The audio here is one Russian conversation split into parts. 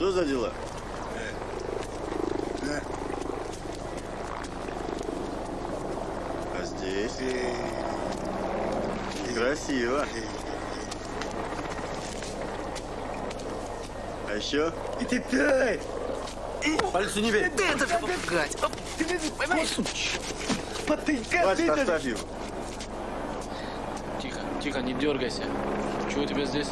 Что за дела? А здесь? Красиво. А еще? И теперь! Пальцы не бей. Ты это же пугать! Ты понимаешь? Потыкать! Хватит, оставь его. Тихо, тихо, не дергайся. Чего у тебя здесь?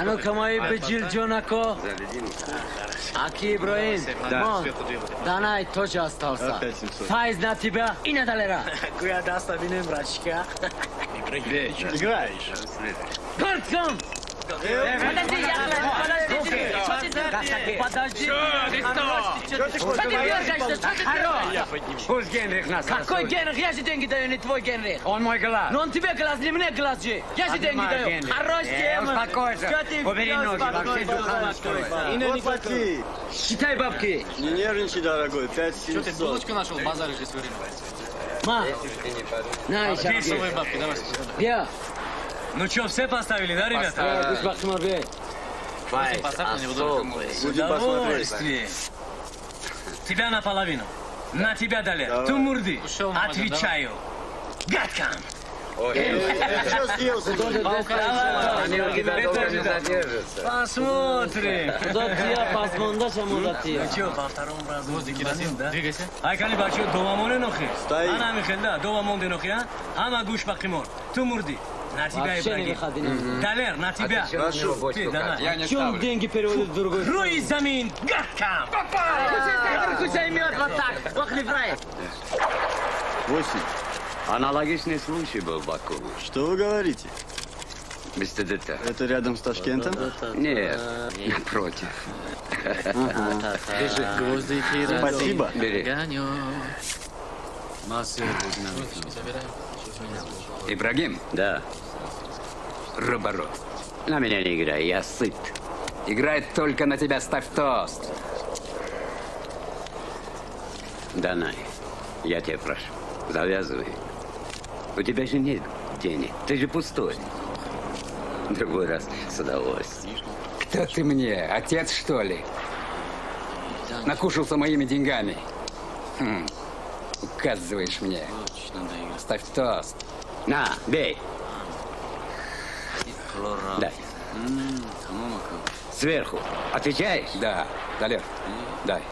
ану камаи биҷирҷонако аки иброим мон данай тоҷ асталса файз натиба ина далера. Гӯя даста бинем рачка братчика. Играешь? Горцом! Подожди, подожди. Что ты дергаешься? Что ты Хорош! Пусть Генрих нас Какой. Генрих? Я же деньги даю, не твой Генрих. Он мой глаз. Но он тебе глаз, не мне глаз же. Я же деньги даю. Хорош Э, тема. успокойся. Что Убери ноги, вообще Вот плати. Считай бабки. Не нервничай, дорогой. Пять Что ты 700. булочку нашел? Базар здесь время. Ма. На. Писовые бабки, давай. Я. Ну что, все поставили, да, ребята? Пусть бей. Файз, поставь на него посмотреть. Удовольствие. Тебя наполовину. На тебя. Давай. Тумурди. Отвечаю. Гадкам. Что съелся? Они задержатся. Посмотрим. Удатия, пасмонда, шамудатия. Ну что, по второму разу возьмем, да? Двигайся. Ай, кани бачо, довамон энохи. Стои. Ана михелда, довамон энохи, а? Ама гуш бакимор. Тумурди. На тебя, Ибрагим. Далер, на тебя. Прошу. Ты, давай. Я не В чем ставлю. деньги переводят в другой Руи замин, гадкам. Пусть займет вот так. Ох, не врай. Восемь. Аналогичный случай был в Баку. Что вы говорите? Без ТДТ. Это рядом с Ташкентом? Нет, напротив. Спасибо. Бери. Ибрагим? Да, Роборот. на меня не играй, я сыт. Играет только на тебя, ставь тост. Данай, я тебя прошу, завязывай. У тебя же нет денег, ты же пустой. Другой раз с удовольствием. Кто ты мне? Отец, что ли? Накушался моими деньгами. Хм. Указываешь мне. Ставь тост. На, бей. Дай. Сверху. Отвечаешь? Да, Далер, дай.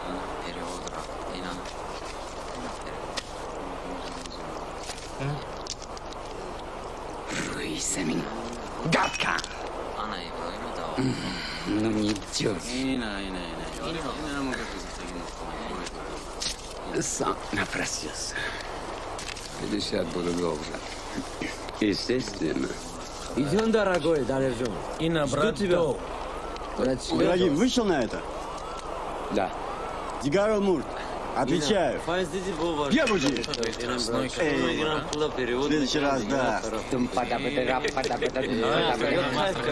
Руисамин. Гадка! Ну не дерзай. Сам напросился. 50 буду должен. Естественно. Идем, дорогой, Далержон. И на Жду тебя. Ибрагим, вышел на это? Да. Дигарал Мурт. Отвечаю. Я буду. В следующий раз, да.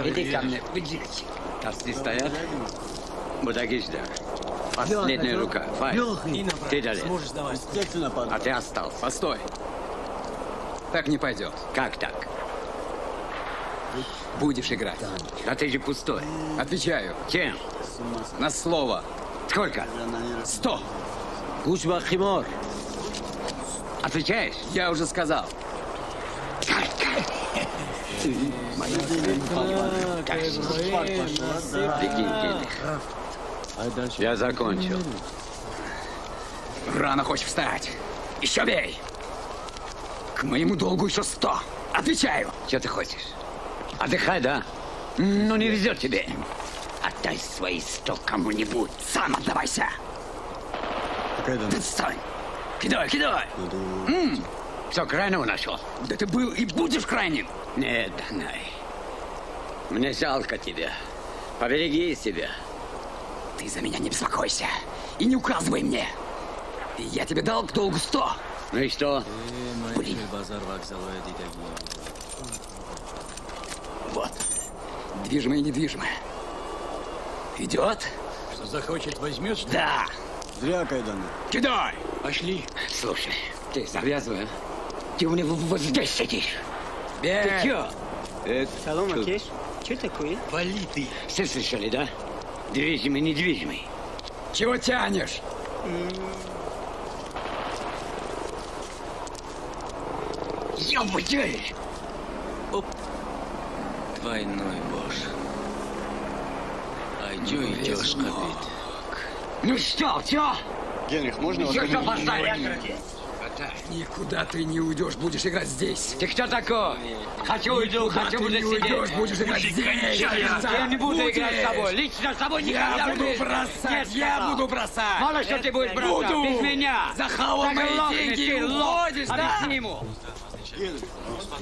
Иди ко мне, иди. Торцы стоят. Будагиш, да. Последняя рука. Фай. Ты под... А ты остался. Постой. Так не пойдет. Как так? Будешь играть. Да ты же пустой. Отвечаю. Чем? На слово. Сколько? Сто. Гуш бахимор. Отвечаешь? Я уже сказал. Я закончил. Рано хочешь встать. Еще бей. К моему долгу еще сто. Отвечаю. Что ты хочешь? Отдыхай, да? Ну, не везет тебе. Отдай свои сто кому-нибудь. Сам отдавайся. Отстань. Кидай, кидай. Надо... Все, крайнего нашел. Да ты был и будешь крайним. Нет, Данай. Мне жалко тебя. Побереги себя. Ты за меня не беспокойся. И не указывай мне. Я тебе дал к долгу сто. Ну и что? Блин. Вот. Движимое и недвижимое. Идет? Что захочет, возьмешь? Да. Зря, Кайданы. Кидай. Пошли. Слушай, ты завязывай, а? Ты у него вот здесь сидишь. Бей. Ты чё? Это Салон, тут Акеш. Что такое? Вали ты. Все слышали, да? Движимый, недвижимый. Чего тянешь? Ёбать! Двойной бож. Айдё идешь, капит. Ну что, все? Генрих, можно вас... Еще что? Никуда ты не уйдешь, будешь играть здесь. Ты кто такой? Хочу уйду, Никуда хочу ты буду не уйдешь, сидеть. будешь играть здесь. Я не буду Будешь. играть с тобой. Лично с тобой никогда Я буду бросать, Нет, я сказал. буду бросать. Мало что ты будешь бросать, Буду. без меня. Мои лопни, деньги ты лох. уходишь, да? Объясни ему. Генрих,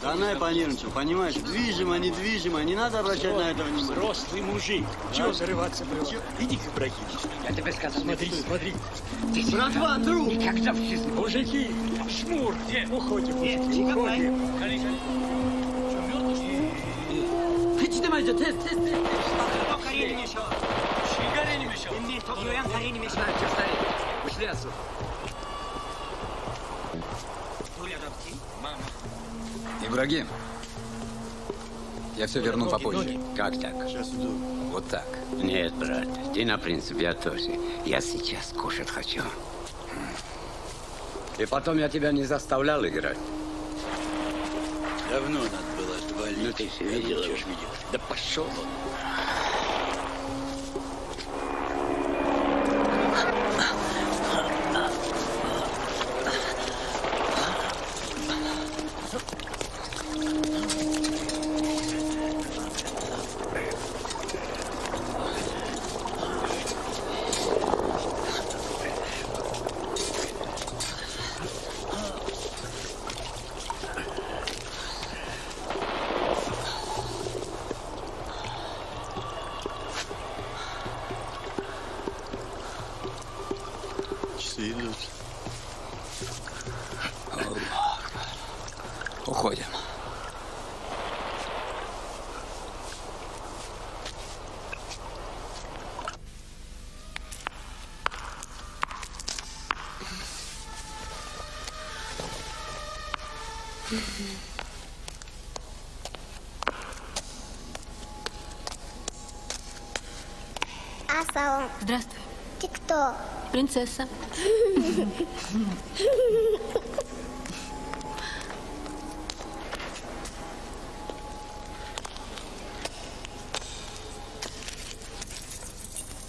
Данай понервничал, понимаешь? Движимо, недвижимо, не надо обращать на это внимание. Взрослый мужик. Чего зарываться было? Иди к Ибрагиму. Я тебе сказал. Смотри, смотри. Братва, друг. Никогда в жизни. Мужики, шмур, где? Уходим. Уходим. Hiç demeyce tez tez tez. Ушли отсюда. Ибрагим, я все верну попозже. Как так? Сейчас иду. Вот так. Нет, брат, ты на принцип, я тоже. Я сейчас кушать хочу. И потом я тебя не заставлял играть. Давно надо было отвалить. Ну ты же видел видел? Да пошел он. Часы идут. Уходим. Асалам, Здравствуй, ты кто? Принцесса.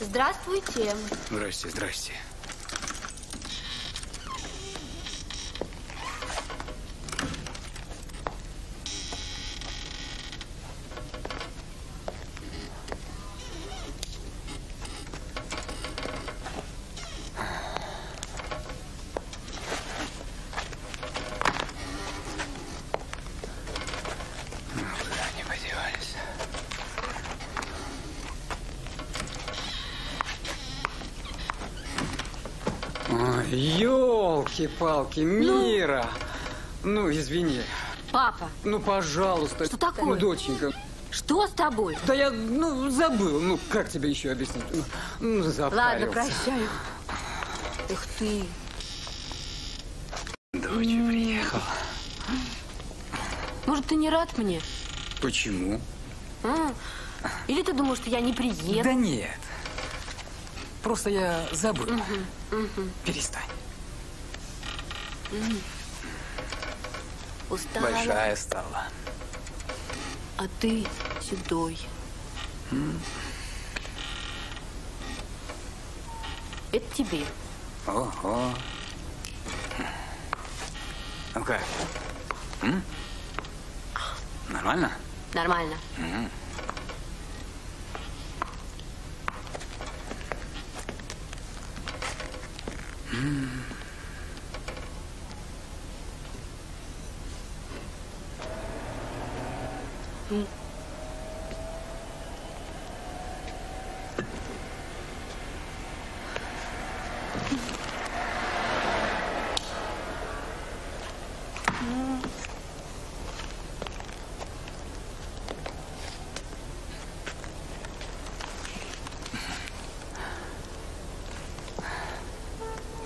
Здравствуйте. Здрасте, здрасте. Елки-палки, Мира! Ну, извини. Папа, Ну, пожалуйста. Что такое? Ну, доченька. что с тобой? Да я, ну, забыл. Ну, как тебе еще объяснить? Ну, Ну, запарился. Ладно, прощаю. Ух ты. Дочь приехала. Может, ты не рад мне? Почему? А? Или ты думаешь, что я не приеду? Да нет. Просто я забыл. Перестань. Устала. Большая стала. А ты седой. Это тебе. Ого. Ну как? М? Нормально? Нормально.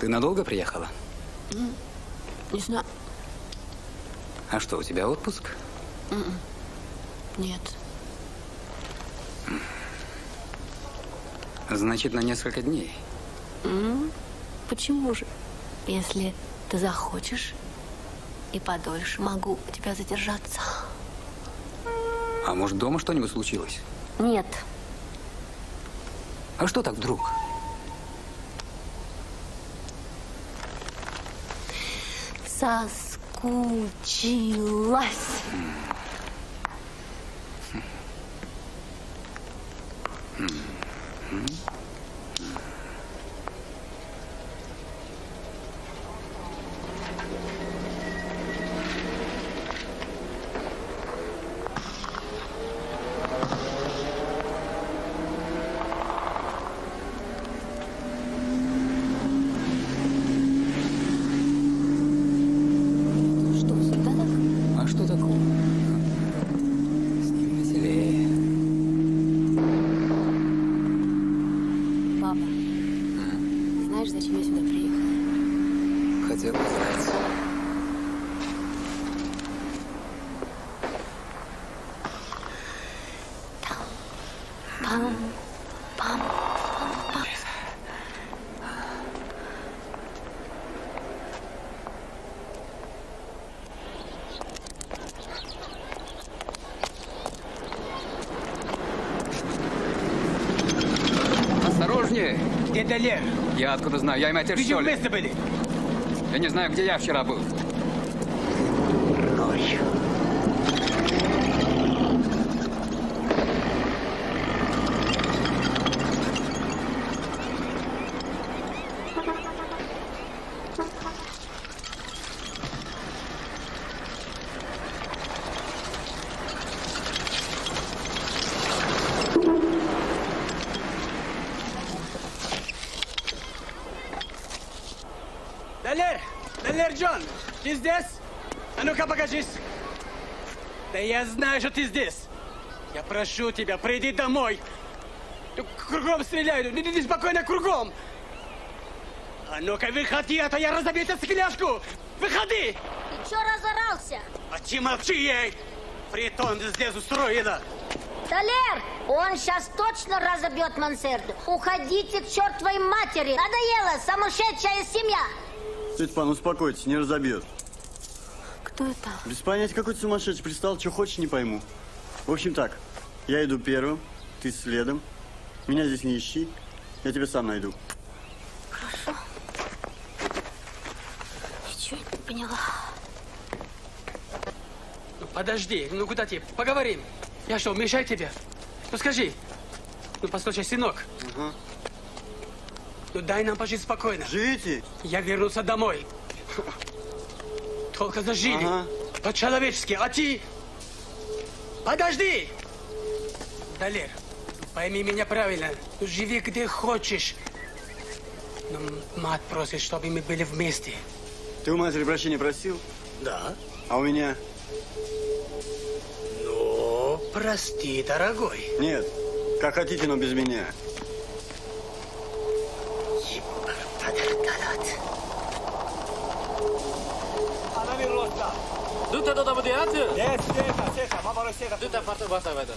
Ты надолго приехала? Не знаю. А что, у тебя отпуск? Нет. Значит, на несколько дней. Почему же? Если ты захочешь, и подольше могу у тебя задержаться. А может, дома что-нибудь случилось? Нет. А что так вдруг? sascudilas. Где Далер? Я откуда знаю? Я и матерь, Вы же что ли? вместе были? Я не знаю, где я вчера был. Далер! Далер Джон! Ты здесь? А ну-ка покажись! Да я знаю, что ты здесь! Я прошу тебя, приди домой! Кругом стреляют! Не, не, не, спокойно, кругом! А ну-ка выходи, а то я разобью эту склянку! Выходи! Ты чё разорался? А ты молчи ей! Притон здесь устроена! Талер, он сейчас точно разобьет мансерду. Уходите к чертовой матери. Надоело, сумасшедшая семья. Тетя Пан, успокойтесь, не разобьет. Кто это? Без понятия, какой ты сумасшедший пристал, что хочешь, не пойму. В общем так, я иду первым, ты следом. Меня здесь не ищи, я тебя сам найду. Ничего не поняла. Ну, подожди, ну куда ты? Поговорим. Я что, мешаю тебе? Ну скажи. Ну послушай, сынок. Ну дай нам пожить спокойно. Живите? Я вернулся домой. Только зажили. Ага. По-человечески. А ты? Подожди! Далер, пойми меня правильно. Живи где хочешь. Но мать просит, чтобы мы были вместе. Ты у матери прощения просил? Да? А у меня? Ну, прости, дорогой. Нет. Как хотите, но без меня. Du te dodam diatı. Нет, сета, сета, мама сета. Du te farto bata veda.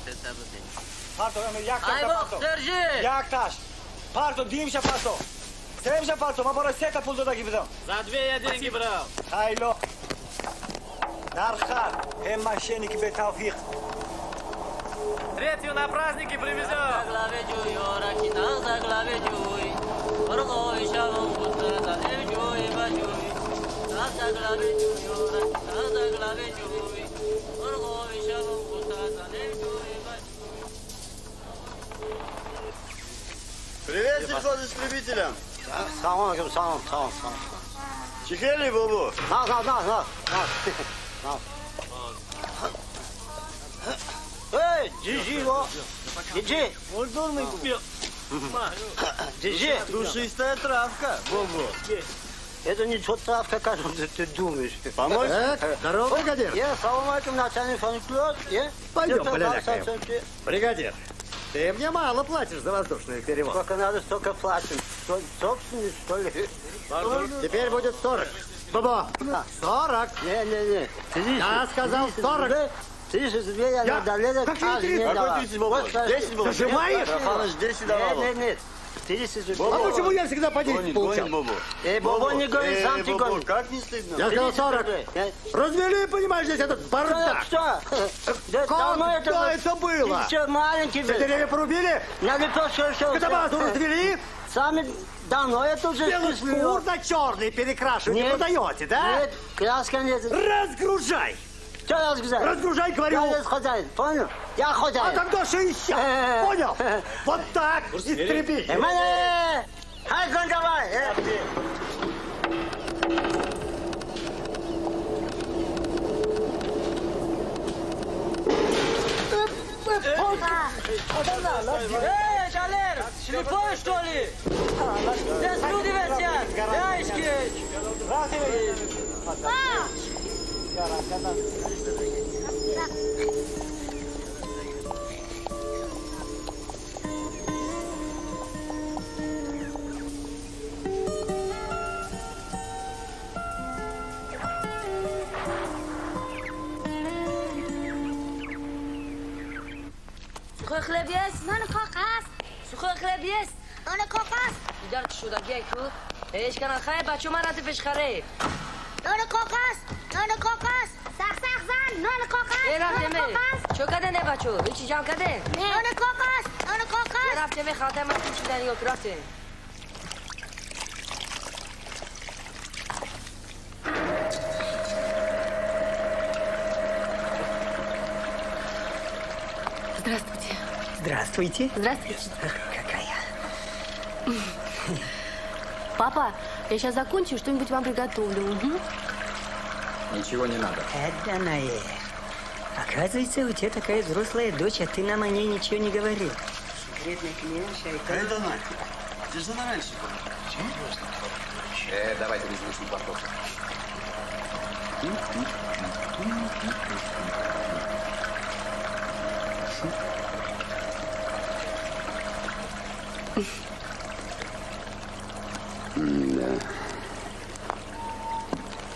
Pardon, yaktaş da Ayvok, pardon. держи! Yaktaş. Pardon, diyeyim pardon. Sevim pardon, mama seta pulda da gibi de. За две я деньги брал. Haylo. Нарха, hem мошенники бе тавфиq. Третью на праздники привезем. Привет, сельхозистребителям! Selamünaleyküm, selam, selam, selam. Чехели, Бобо. На, на, на, на, на. Эй, Джиджи, его. Джиджи. Джиджи. Душистая травка, Бобо. Это не что травка, как ты, думаешь. Помочь? Э, Здорово, бригадир. Я, салам алейкум, начальник фанклуб. Я. Пойдем, полялякаем. Бригадир, ты мне мало платишь за воздушный перевод. Сколько надо, столько платим. Что, собственность, что ли? Теперь будет 40. Бабо, 40. Не, не, не. Я сказал 40. 30 рублей я Я- лет. Как же 30? Какой 30, Бобо? 10 было. Нажимаешь? Рафаныч 10 давал. Нет, нет, нет. 30 рублей. А почему я всегда по 10 Гонит, получал? гонит, Бобо. Эй, Бобо, не гони, Эй, сам ты Бобо, как не стыдно? Я сказал 40. Э, Развели, понимаешь, здесь этот бардак. Что? Да это Когда это было? Ты что, маленький Ты был? деревья порубили? Надо то, что... что Катабазу развели? Сами давно это уже... Белый шнур на черный перекрашивать не Нет. продаете, да? Нет, краска нет. Разгружай! Что разгрузать? Разгружай, говорю. Я здесь хозяин, понял? Я А хозяин. тогда 60. Э. Понял? Вот так. Э, Истребитель. Мэне! Хай, гон, давай! э. Эй, Шалер, слепой, что ли? Здесь люди висят. Яички. Сухой хлеб есть? Ну, на кокас. Сухой хлеб есть? Ну, на кокас. Идар шуда гейку. Эйш канал хай бачу мараты пешхаре. Ну, на кокас. Ну, на кокас. Сах, сах, зан. Ну, на кокас. Эй, Ну, на рафтеме. кокас. Чо каде не бачу? Ичи жан каде? Ну, на кокас. Ну, на Эй, кокас. рафтеме хатем ати чудани yok рафтем. Здравствуйте. Здравствуйте. Здравствуйте. Какая? Папа, я сейчас закончу, что-нибудь вам приготовлю. Мгм. Ничего не надо. Это Наэр. Оказывается, у тебя такая взрослая дочь, а ты нам о ней ничего не говорил. Секретная и так. Это Надя. Ты же она раньше была. Э, давайте без лишних вопросов. Да.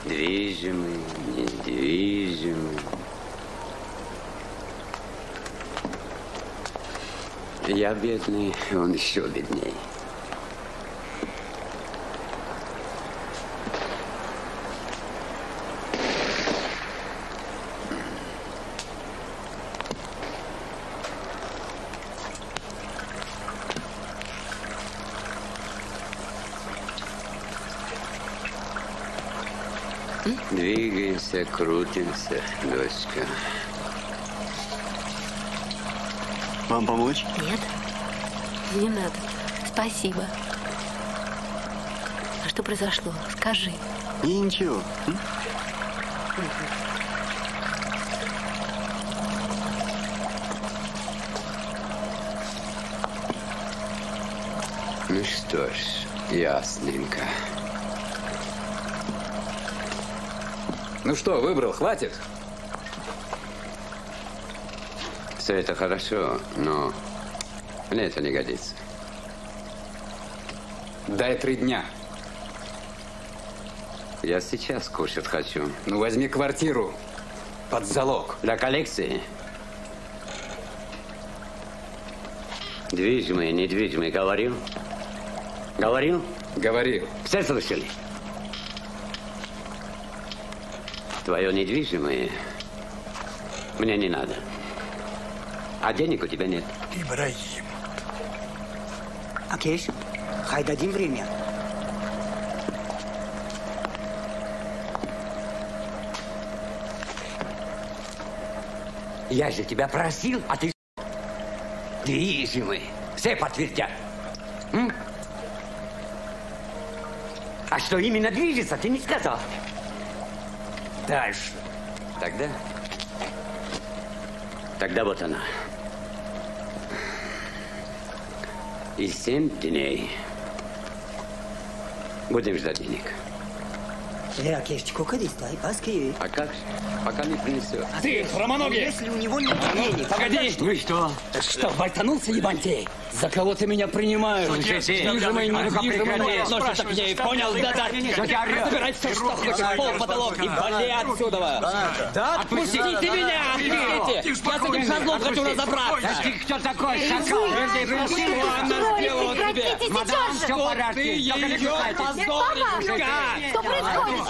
Движимый, недвижимый. Я бедный, он еще бедней. Двигаемся, крутимся, дочка. Вам помочь? Нет, не надо. Спасибо. А что произошло? Скажи. И ничего. м? Ну что ж, ясненько. Ну что, выбрал, хватит? Все это хорошо, но мне это не годится. Дай три дня. Я сейчас кушать хочу. Ну, возьми квартиру под залог. Для коллекции? Движимый, недвижимый, говорил? Говорил? Говорил. Все слышали? Твое недвижимое мне не надо. А денег у тебя нет. Ибрагим. Акеш, хай дадим время. Я же тебя просил, а ты... Движимый. Все подтвердят. М? А что именно движется, ты не сказал. Дальше. Тогда... Тогда вот она. И семь дней будем ждать денег. А как же? Пока не принесет. Ты, хромоногий! Если у него нет денег, погоди! Ну и что? Что, байтанулся, ебантей? За кого ты меня принимаешь? Ну-ка недвижимое прекрати. относится к ней, понял? Да-да. Что ты орешь? Забирай все, что хочешь, пол, потолок, и вали отсюда. Да, Отпустите меня, отпустите! Я с этим козлом хочу разобраться! Да ты кто такой, шакал? Что она сделала тебе? Мадам, все в порядке. Ты не ее позоришь! Что происходит?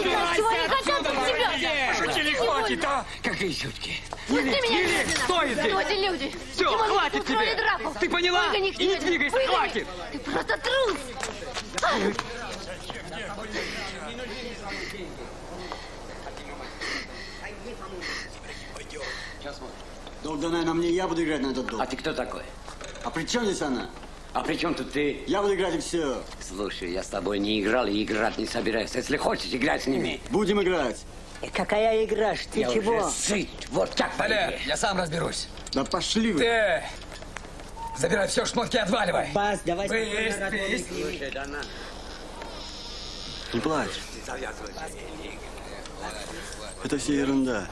Убирайся Чего они хотят от тебя? Шутили, хватит, а? Какие шутки? Пусти меня стой эти люди? Всё, Тимофей хватит тебе! Ты поняла? Выгони их И не двигайся, Выгони. хватит! Ты просто трус! Долг данная на мне, я буду играть на этот долг. А ты кто такой? А при чем здесь она? А при чем тут ты? Я буду играть и все. Слушай, я с тобой не играл и играть не собираюсь. Если хочешь, играй с ними. Будем играть. Э, Какая игра, ты Я чего? уже сыт. Вот так Валя, я сам разберусь. Да пошли вы. Ты! Забирай все шмотки, отваливай. Бас, давай спокойно высь. работай. Не плачь. Это все ерунда.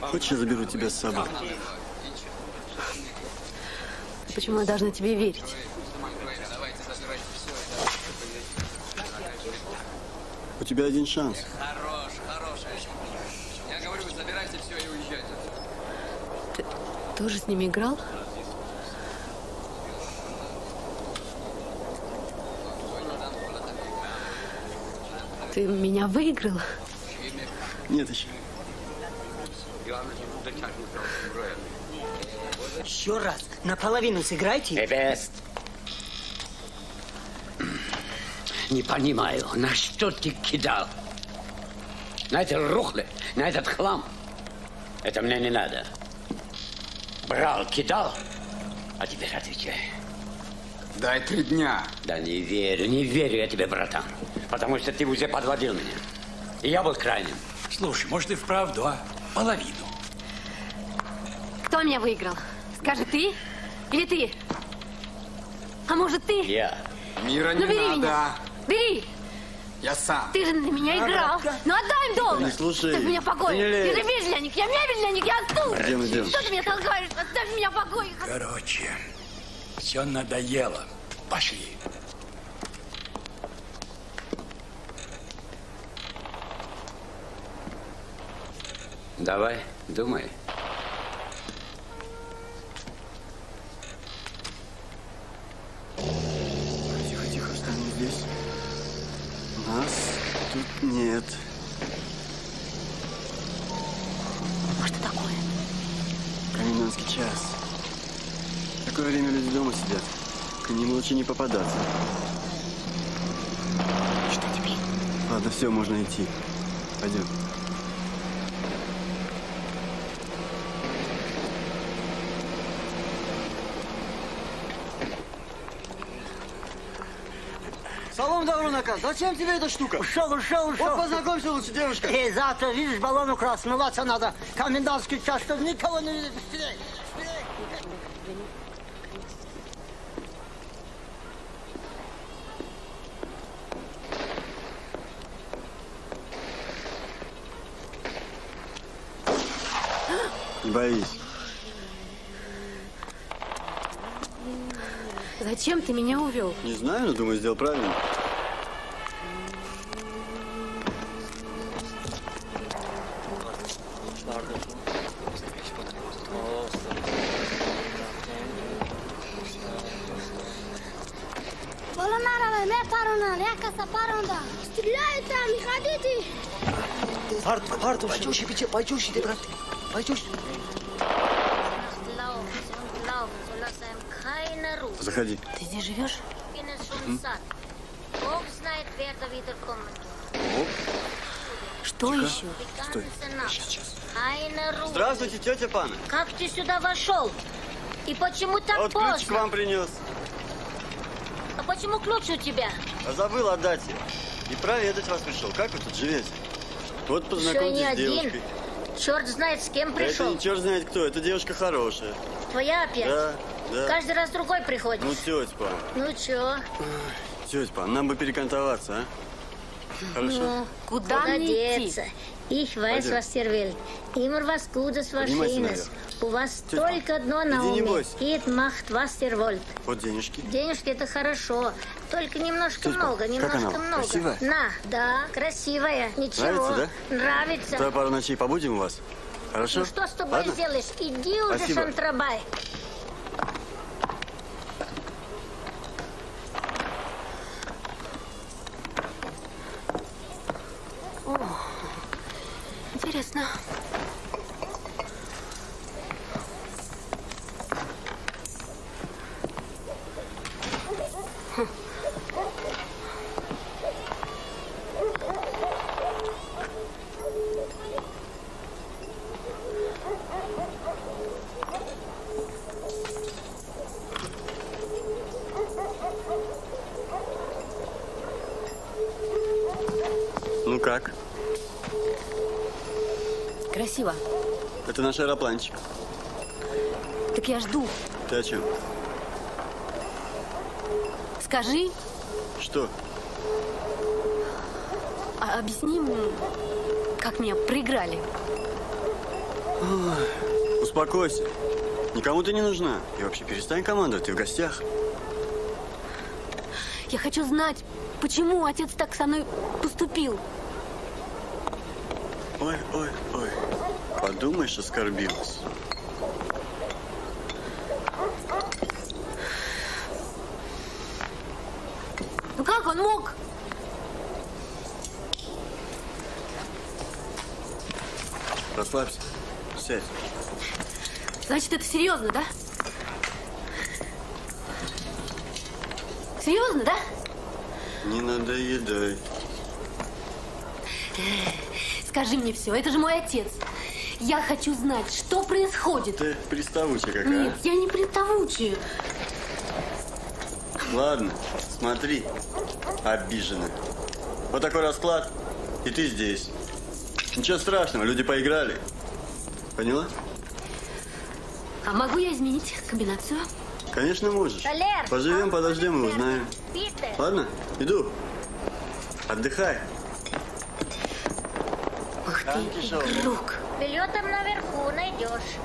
Хочешь, я заберу тебя с собой? Почему я должна тебе верить? У тебя один шанс. Хорош, хорош. Я говорю, забирайте все и уезжайте. Ты тоже с ними играл? Ты меня выиграл? Нет еще. Еще раз, наполовину сыграйте. Эбест. Не понимаю, на что ты кидал? На эти рухлы, на этот хлам? Это мне не надо. Брал, кидал, а теперь отвечай. Дай три дня. Да не верю, не верю я тебе, братан. Потому что ты уже подводил меня. И я был крайним. Слушай, может и вправду, а? Половину. Кто меня выиграл? Скажи, ты или ты? А может, ты? Я. Мира Ну, не бери надо. меня. Бери! Я сам. Ты же на меня играл. Ну, отдай им долг. Не слушай. Ты в меня покой. Не лезь. Ты же вежленник. Я вежленник, я стул. Идем, идем. Что ты меня толкаешь? Оставь меня в покое. Короче, все надоело. Пошли. Давай, думай. Нас тут нет. А что такое? Комендантский час. В такое время люди дома сидят. К ним лучше не попадаться. Что теперь? Ладно, все, можно идти. Пойдем. Салон добро наказ. Зачем тебе эта штука? Ушел, ушел, ушел. Вот познакомься лучше, девушка. Эй, завтра, видишь, баллон украл, смываться надо. Комендантский час, чтобы никого не видеть. Не боись. Зачем ты меня увел? Не знаю, но думаю, сделал правильно. Пече, почуще, ты, брат. Почуще. Заходи. Ты здесь живешь? Бог знает, kommen. Что еще? Стой. Ruhe. Здравствуйте, тетя Пана. Как ты сюда вошел? И почему так вот поздно? ключик вам принес. А почему ключ у тебя? А забыл отдать ее. И проведать вас пришел. Как вы тут живете? Вот Еще не с один. девушкой. Черт знает, с кем Да это пришел. не черт знает кто, это девушка хорошая. Твоя опять? Да, да. Каждый раз другой приходит. Ну, тетя Пам, Ну чё? тетя Пам, нам бы перекантоваться, а? Хорошо? Ну, Куда куда деться? Ich weiß, was ihr wollt. Immer was Gutes. У вас Тетя только одно на уме. Geht, macht, was ihr wollt. Вот денежки. Денежки это хорошо. Только немножко Пам, много, как немножко она? много. Красивая? На, да, красивая. Ничего. Нравится, да? Нравится. Давай пару ночей побудем у вас. Хорошо? Ну что с тобой Ладно? сделаешь? Иди уже, Спасибо. Шантрабай. О, интересно. Хм. Ну как? Красиво. Это наш аэропланчик. Так я жду. Ты о чем? Скажи, Что? а объясни, как меня проиграли. Ой, успокойся. Никому ты не нужна. И вообще перестань командовать, ты в гостях. Я хочу знать, почему отец так со мной поступил. Ой, ой, ой. Подумаешь, оскорбилась. Ну как он мог? Расслабься. Сядь. Значит, это серьезно, да? Серьезно, да? Не надоедай. Скажи мне все, это же мой отец. Я хочу знать, что происходит. Ты приставучая какая. Нет, я не приставучая. Ладно, смотри. Обижена. Вот такой расклад. И ты здесь. Ничего страшного, люди поиграли. Поняла? А могу я изменить комбинацию? Конечно, можешь. Поживем, подождем и узнаем. Ладно, иду. Отдыхай. Ты, игрок. Билетом наверху найдешь.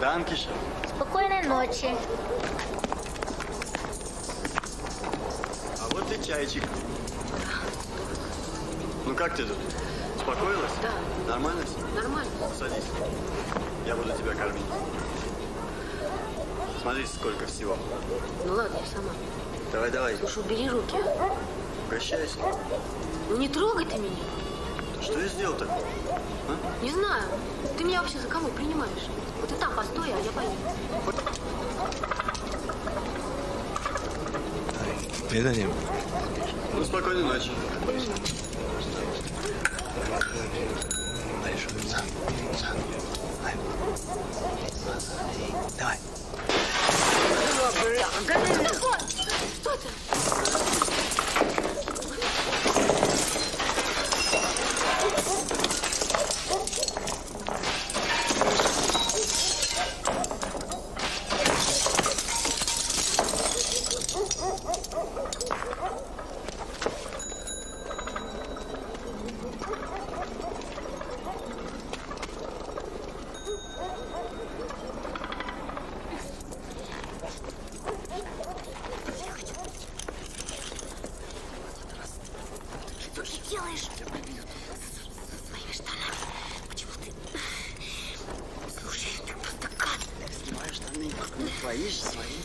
Данкиша. Спокойной ночи. А вот и чайчик. Ну как ты тут? Успокоилась? Да. Нормально все? Нормально. Садись. Я буду тебя кормить. Смотри, сколько всего. Ну ладно, я сама. Давай, давай. Слушай, убери руки. Угощайся. Ну не трогай ты меня. Что я сделал такое? Не знаю. Ты меня вообще за кого принимаешь? Вот ты там постой, а я пойду. Передадим. Ну, спокойной ночи. Давай. Что это? Что ты делаешь? Со своими штанами. Почему ты... Слушай, ты просто гад. Снимай штаны. Ну, твои же свои.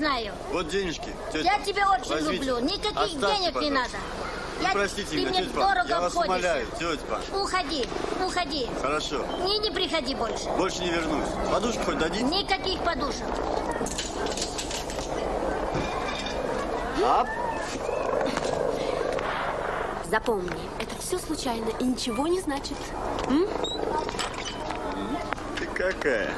Знаю. Вот денежки, тетя. Я тебя очень Возьмите. люблю. Никаких Оставьте, денег не пожалуйста. надо. Ну, Я- простите ты меня, мне тетя дорого Я вас умоляю, тетя Ваня. Уходи, уходи. Хорошо. И не приходи больше. Больше не вернусь. Подушку хоть дадите? Никаких подушек. Ап. Запомни, это все случайно и ничего не значит. М? Ты какая?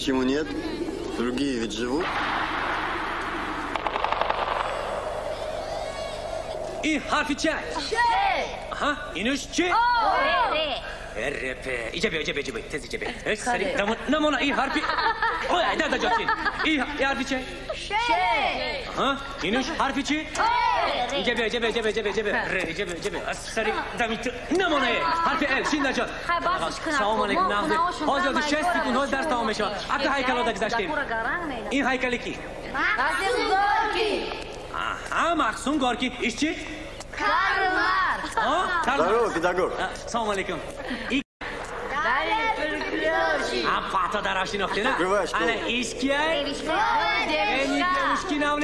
Почему нет? Другие ведь живут. İyi harfi çay. Aha iniş çi. Errepe. İcebe icebe icebe. Tez icebe. Es sari. Namon namona iyi harfi. Oya da da jotin. İyi iyi harfi çay. Aha iniş harfi جبه جبه جبه جبه جبه ره جبه جبه از سر دمیت نمونه حرف ال شین نجات سلام علیکم نازه حاضر دو شش تکون هاز در تمام شد حتی هیکل دک داشتیم این هیکل کی مخصوم گارکی آها مخصوم گارکی ایش چی کارمار ها کارمار کداگور سلام علیکم هم فاتا در آشین افتینا انا ایش کیه؟ ایش کیه؟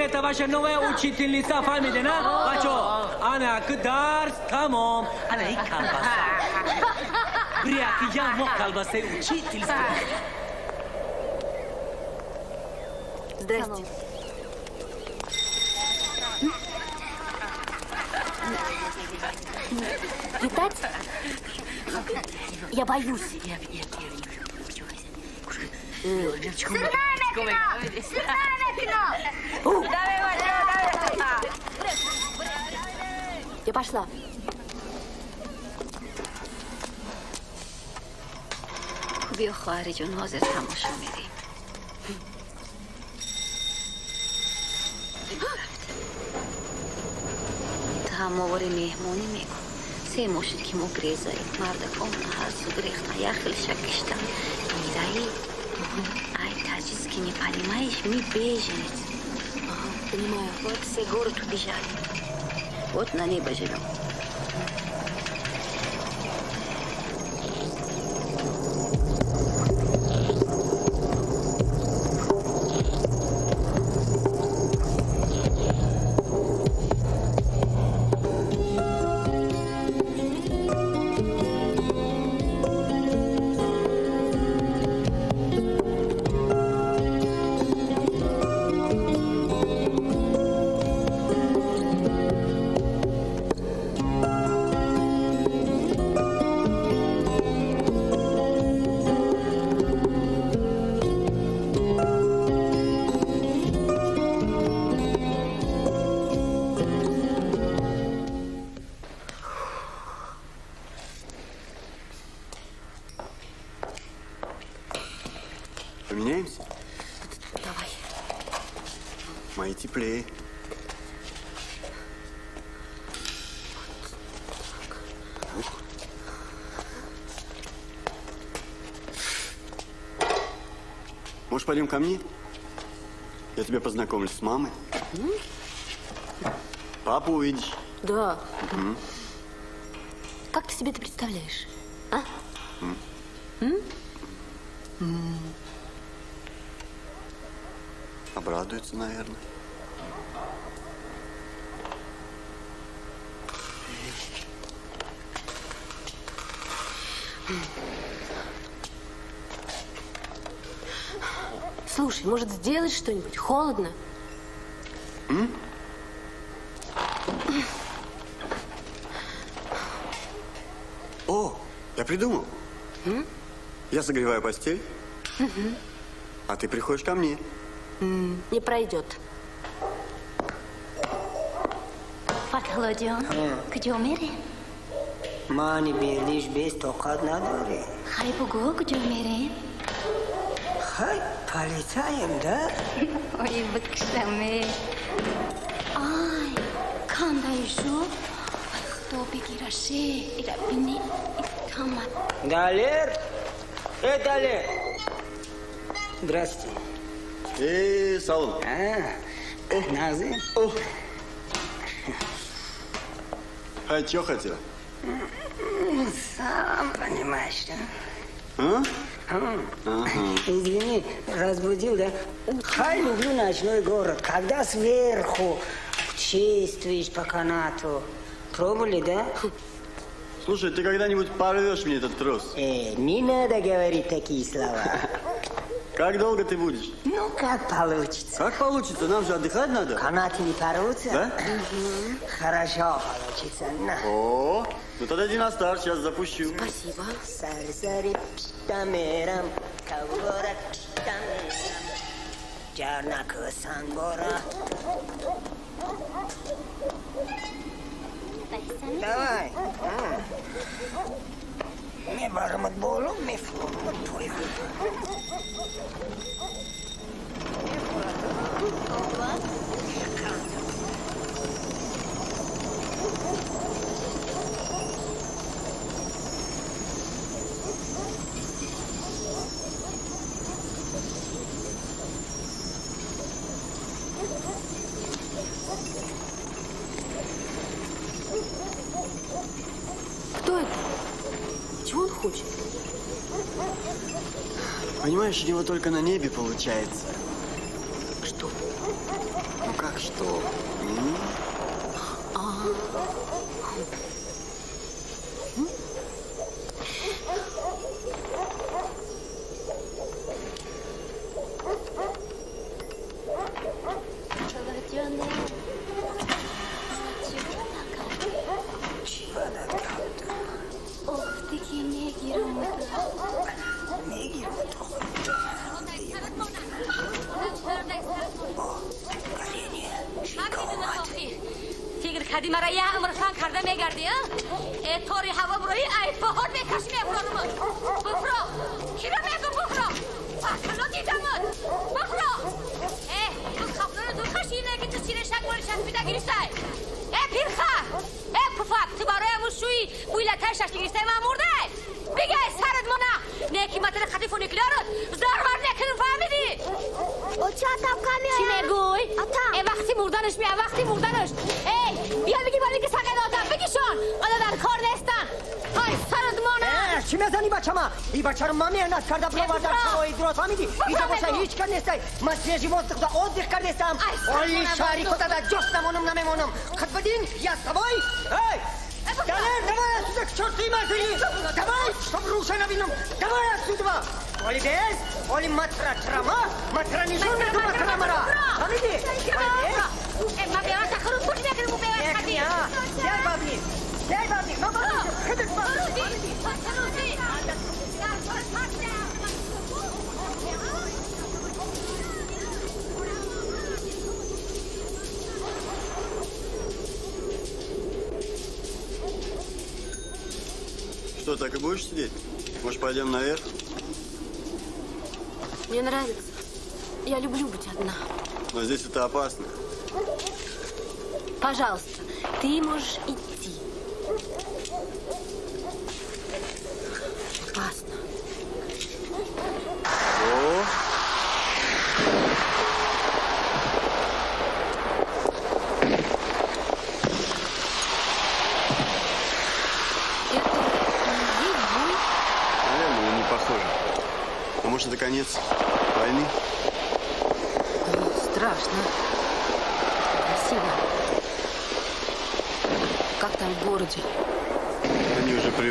Это ваша новая учительница Фамидина. Бачо, она к дарс тамом. Она и колбаса. Бряк, я мог колбасы учительства. Здрасте. Летать? Я боюсь. Я пошла. بیا خواهر جون حاضر تماشا میریم تماوری مهمونی میکن سه مشت که مو گریزایی مرد کن هر سود ریخت یخل شکشتم میرایی ай que не понимаешь, мы беженец. Понимаю. Вот все город убежали. Вот на небо живем. Теплее. Может, пойдем ко мне? Я тебя познакомлю с мамой. Папу увидишь. Да. М. Как ты себе это представляешь? А? М. М? М. Обрадуется, наверное. Слушай, может, сделать что-нибудь? Холодно. М? О, я придумал. М? Я согреваю постель, угу. а ты приходишь ко мне. М не пройдет. Фатхаладион, где Умери? Мани белиш без токат надори. Хай бугу, где умерли? Хай. Полетаем, да? Ой, быкшамы. Ай, кандай жо? и рабини ирабини, тамат. Далер? Э, Далер! Здрасте. Э, салон. А, э, назы. О. А чё хотела? Ну, сам понимаешь, да? А? Ага. Извини, разбудил, да? Хай, люблю ночной город. Когда сверху чувствуешь по канату. Пробовали, да? Слушай, ты когда-нибудь порвешь мне этот трос? Э, не надо говорить такие слова. Как долго ты будешь? Ну, как получится. Как получится? Нам же отдыхать надо. Канаты не порвутся? Да? Хорошо получится. На. О, ну тогда иди на старт, сейчас запущу. Спасибо. Сари-сари, пштамерам, кавора, пштамерам. Джарнака сангора. Давай. М. Не бармат болу, не фурмат твой. Не фурмат. Понимаешь, у него только на небе получается. Что? Ну как что? М? А. Ох, مردنش میاد وقتی مردنش ای بیا بگی برای که سقه دادم بگی شان قدا در کار نیستن. های سرت مانه چی می‌زنی بچه ما؟ ای بچه رو ما میهنت کرده برو بردر چرا ایدرات میگی؟ میدی ایتا باشه هیچ کار نیستی مسیح جیماز خدا او دیخ کرده استم آی شهری خدا داد جست نمانم نمیمانم. خد بدین. یا سوای ای دلیر دوای از سوزک چرتی مزیری دوای شب روشه نبینم. دوای از سوز ولی بیز ولی مطرح ترما. مطرح نیشون ندو مطرح مرا. همیدی. ولی Что, так и будешь сидеть? Может, пойдем наверх? Мне нравится. Я люблю быть одна. Но здесь это опасно. Пожалуйста, ты можешь идти. Опасно. О, наверное, но не похоже. А может, это конец войны? Страшно. Красиво. Как там в городе?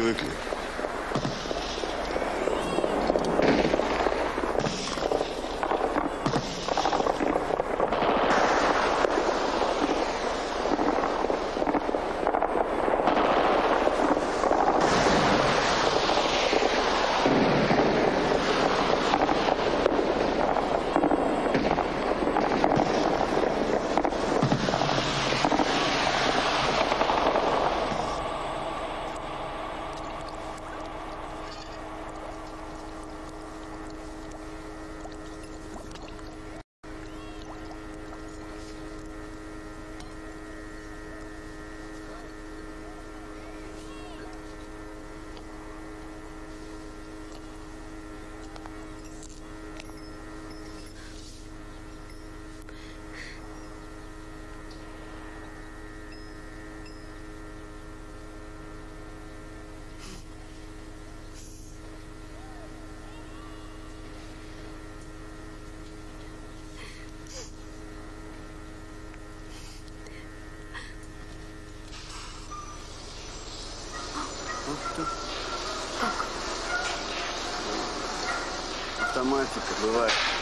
Они знаете, как бывает.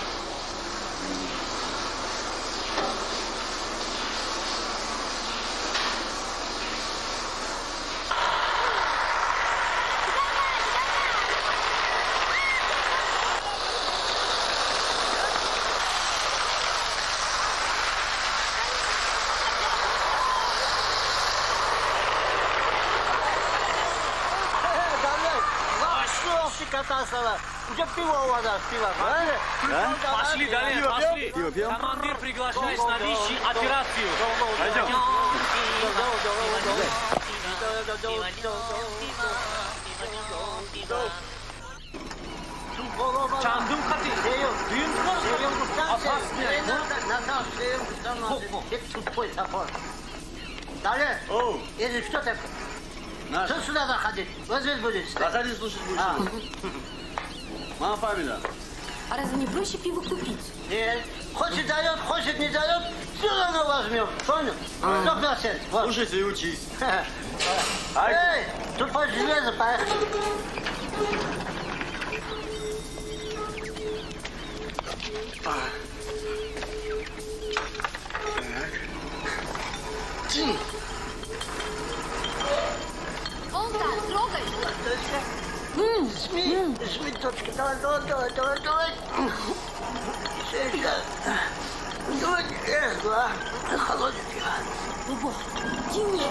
Пиво у вас, пиво. правильно? Да? Пошли, Далер, Пиво пошли. Пиво пьем? Командир приглашает на вещи операцию. Пойдем. Çandım katı. Düğün Далее. Или что такое? Что сюда заходить? Вот здесь будет. Заходи, слушать будешь. Мама фамилия. А разве не проще пиво купить? Нет. Хочет дает, хочет не дает, все равно возьмем. Понял? Сто процентов. Вот. Слушайся и учись. Эй, тупой железо, поехали. Олта, трогай! Жми, жми, точка. Давай, давай, давай, давай, давай. Сейчас. Давай, эх, два. Холодненький. Бубо, Дине,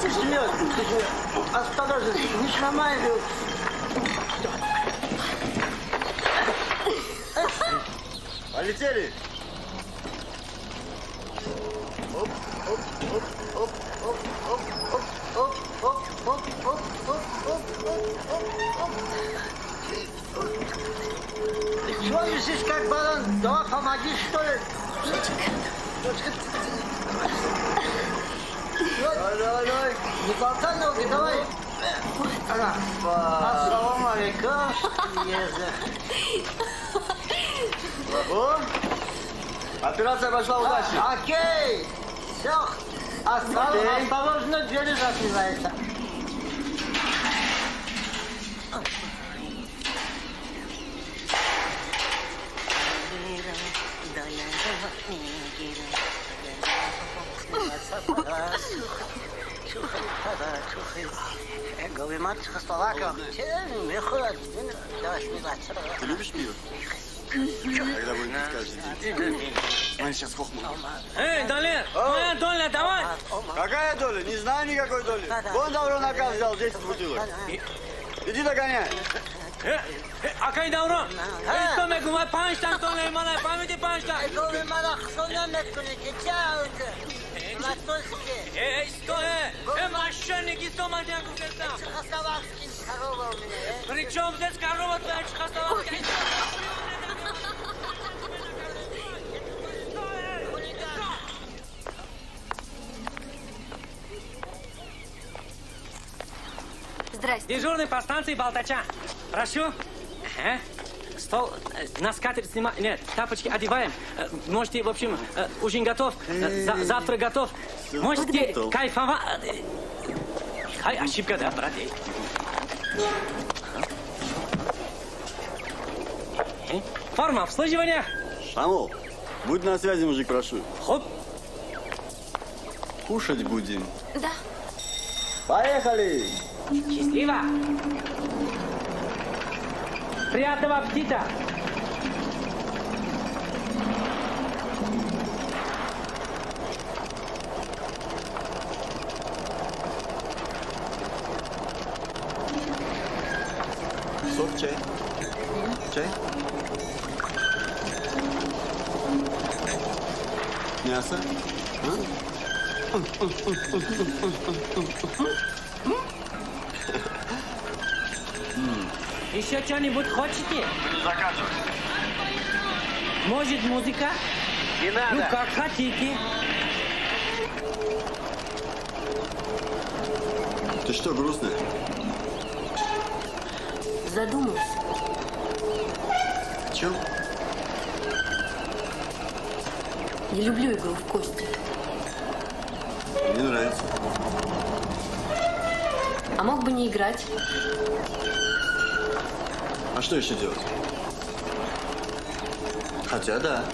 Тяжело, тяжело. Осторожно, не сломай его. Полетели. Что здесь как баланс? Да, помоги, что ли? Давай, давай, давай. Не болтай ноги, давай. Ана. Ассаламу алейкум. Могу? Операция пошла удачи. А, окей. Все. А Осторожно, двери закрываются. Ты любишь пиво? Тогда вы каждый день. Он сейчас хохнул. Эй, доля! Моя доля, давай! Какая доля? Не знаю никакой доли. Вон добро наказ взял 10 бутылок. Иди догоняй. Э, э, Акай Даврон, э, что мы гумай панштан, то не ималай, памяти панштан. Гумай мала, хсонен, не куни, кича, причем здесь корова твоя чехословакская? Здрасте. Дежурный по станции Балтача. Прошу. Ага. Стол, э, на скатерть снимаем. Нет, тапочки одеваем. Э, Можете, в общем, э, ужин готов. За- Завтрак готов. Можете готов. кайфовать. Хай, ошибка, да, брат. Э, Форма обслуживания. Шамол, будь на связи, мужик, прошу. Хоп. Кушать будем. Да. Поехали! Счастливо. Приятного аппетита. Сок, чай? Чай? Мясо? А? Что-нибудь хотите? Заказывай. Может, музыка? Не Ну, как хотите. Ты что, грустная? Задумался. Чем? Не люблю игру в кости. Мне нравится. А мог бы не играть. Что еще делать? Хотя да.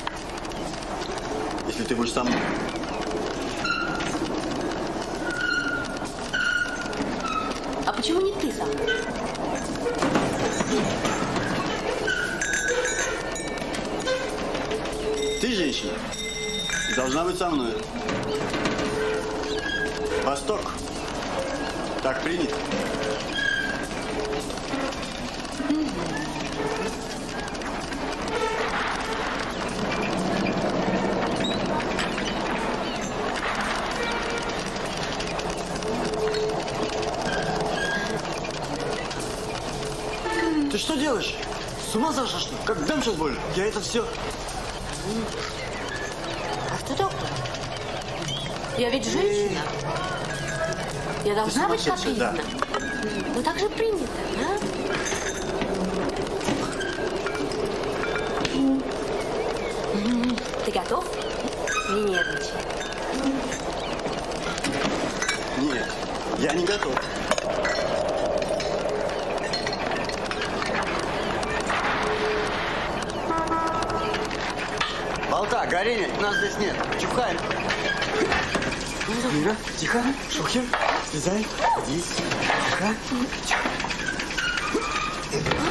Если ты будешь со мной. А почему не ты сам? Ты женщина. Должна быть со мной. Восток. Так принято. Ты что делаешь? С ума сошла, что ли? Как дам сейчас больно? Я это все... А кто такой? Я ведь женщина. Я должна быть как сумасшедшая, да. Ну так же принято, да? М, Ты готов? Не нервничай. Нет, я не готов. Болта, горение, нас здесь нет. Чухаем. Мира, тихо. Шухер, слезай. Садись. Тихо. Отец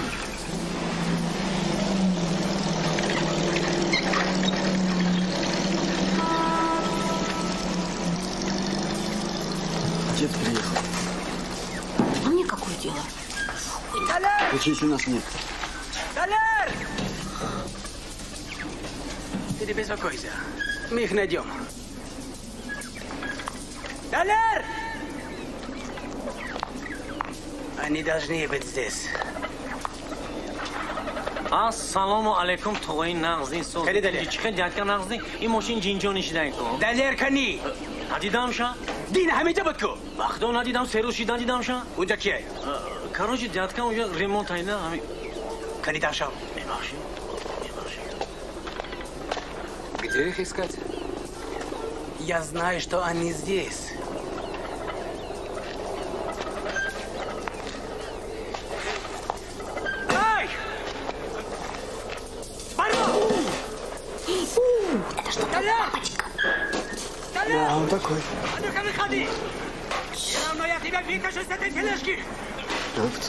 учись у нас нет. Далер, Ты не беспокойся. Мы их найдем. Далер, Они должны быть здесь. ассалому алайкум туғои нағзӣ созчиқа дядка нағзӣ ин мошин ҷинҷонишидан кун далер кани! надидамша дин ҳамеҷа буд кӯ вақто надидам серӯши надидамша ӯ ҷа э, кия Короче, дядка уже ремонт айна. А Конит ашал. Где их искать? Я знаю, что они здесь.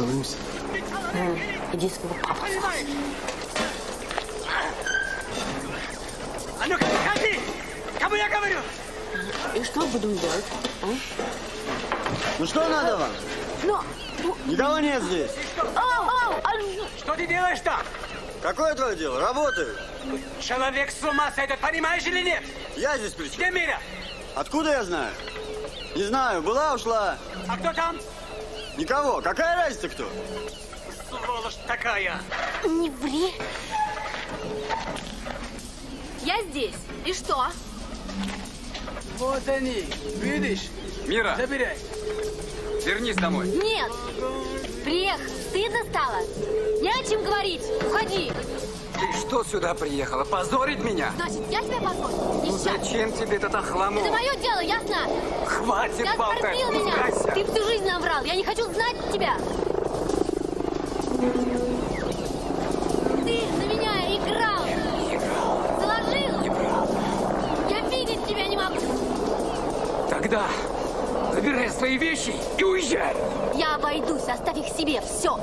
Поцелуемся. Иди своего папу. А ну-ка, выходи! Кому я говорю? И что будем делать? а? Ну что надо вам? Но, ну, Никого нет здесь. а, Что ты делаешь там? Какое твое дело? Работаю. Человек с ума сойдет, понимаешь или нет? Я здесь при чем? Где Мира? Откуда я знаю? Не знаю, была, ушла. А кто там? Никого. Какая разница кто? Сволочь такая. не ври. Я здесь. И что? Вот они, видишь? Мира, Забирай. вернись домой. Нет. Приехал. Стыдно стало? Не о чем говорить. Уходи. Ты что сюда приехала? Позорить меня? Значит, я тебя позволю? Ну зачем тебе этот охламон? Это мое дело, ясно? Хватит Ты болтать, оскорбил меня. убирайся. Ты всю жизнь наврал. Я не хочу знать тебя. Ты на меня играл. Заложил. Я видеть тебя не могу. Тогда забирай свои вещи и уезжай. Я обойдусь, оставь их себе. Все.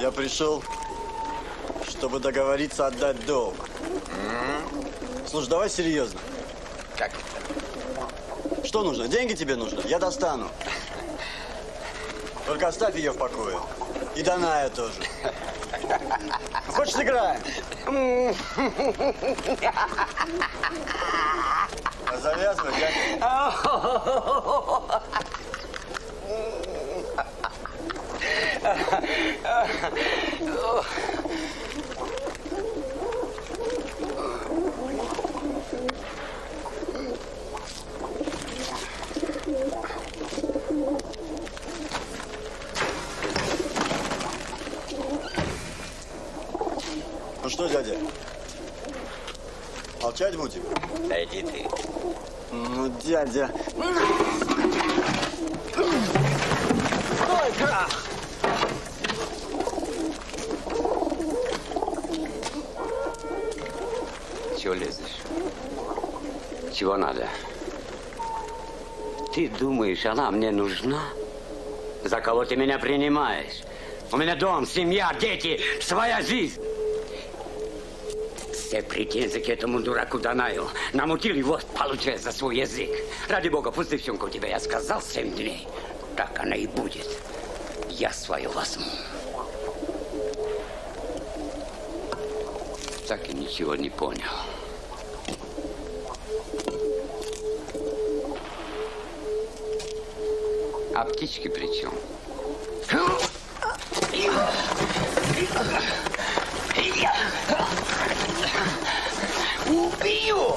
Я пришел, чтобы договориться отдать долг. Слушай, давай серьезно. Как это? Что нужно? Деньги тебе нужны? Я достану. Только оставь ее в покое. И Даная тоже. Хочешь, сыграем? А Завязывай, я... Ну что, дядя? Молчать будем? Да иди ты. Ну, дядя. Стой, крах! Чего лезешь? Чего надо? Ты думаешь, она мне нужна? За кого ты меня принимаешь? У меня дом, семья, дети, своя жизнь. Все претензии к этому дураку Данаю. Намутил его, получает за свой язык. Ради бога, пусть девчонка у тебя, я сказал, семь дней. Так она и будет. Я свою возьму. Так и ничего не понял. А птички при чем? Убью!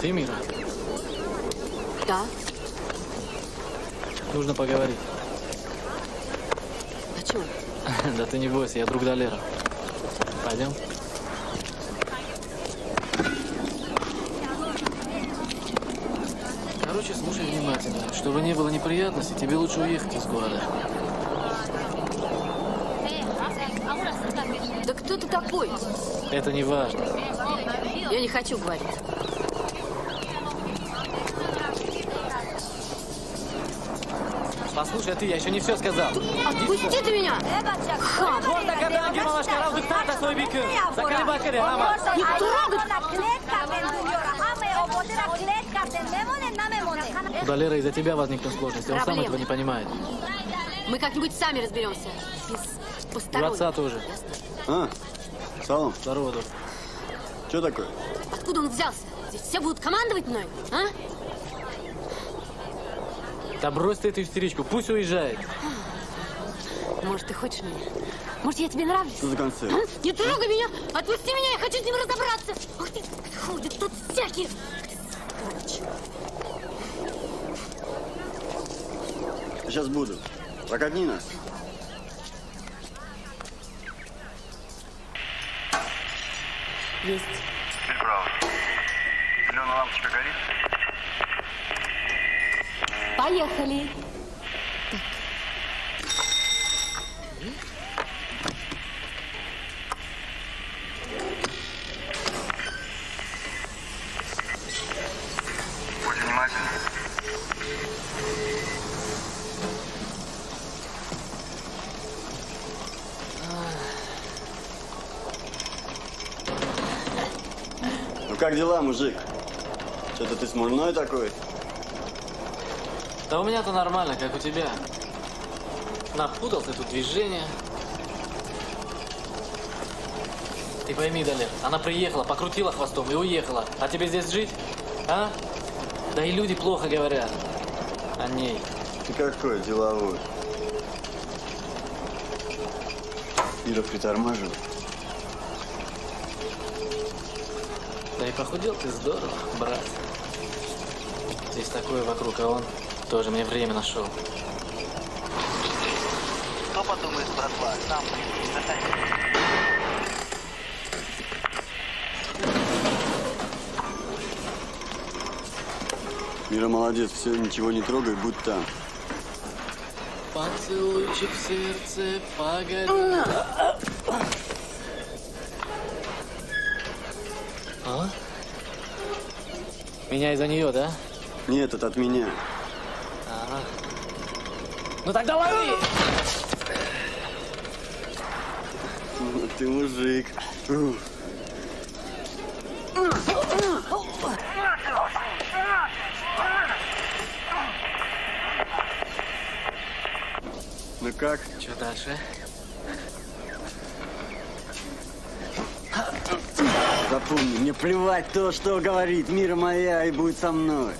Ты, Мира, Да? нужно поговорить. О чем? Да ты не бойся, я друг Долера. Пойдем? Короче, слушай внимательно. Чтобы не было неприятностей, тебе лучше уехать из города. Да кто ты такой? Это не важно. Я не хочу говорить. Послушай, а ты, я еще не все сказал. Отпусти ты меня! Хам! Вот так это ангел малашка, раз диктата свой бик. Заколебать тебе, мама. Не трогай! У Долера из-за тебя возникнут сложности, он сам этого не понимает. Мы как-нибудь сами разберемся. Без У посторонних. отца тоже. А, салон. Здорово, док. Что такое? Откуда он взялся? Здесь все будут командовать мной, а? Да брось ты эту истеричку, пусть уезжает. Может, ты хочешь меня? Может, я тебе нравлюсь? Что за концерт? А? Не трогай меня! Отпусти меня, я хочу с ним разобраться! Ах ты, ходят тут всякие! Сейчас буду. Прокатни нас. Есть. Теперь право. Зеленая лампочка горит? Поехали! Будь внимательны. Ну как дела, мужик? Что-то ты смурной такой? Да у меня-то нормально, как у тебя. Напутал ты тут движение. Ты пойми, Далер, она приехала, покрутила хвостом и уехала. А тебе здесь жить? А? Да и люди плохо говорят о ней. Ты какой деловой? Ира притормаживай. Да и похудел ты здорово, брат. Здесь такое вокруг, а он тоже мне время нашел. Что подумает братва? Сам Мира молодец, все, ничего не трогай, будь там. Поцелуйчик в сердце, погоди. А? Меня из-за нее, да? Нет, это от меня. Ну тогда лови! Ты мужик. Ну как? Что дальше? Запомни, мне плевать то, что говорит мира моя и будет со мной.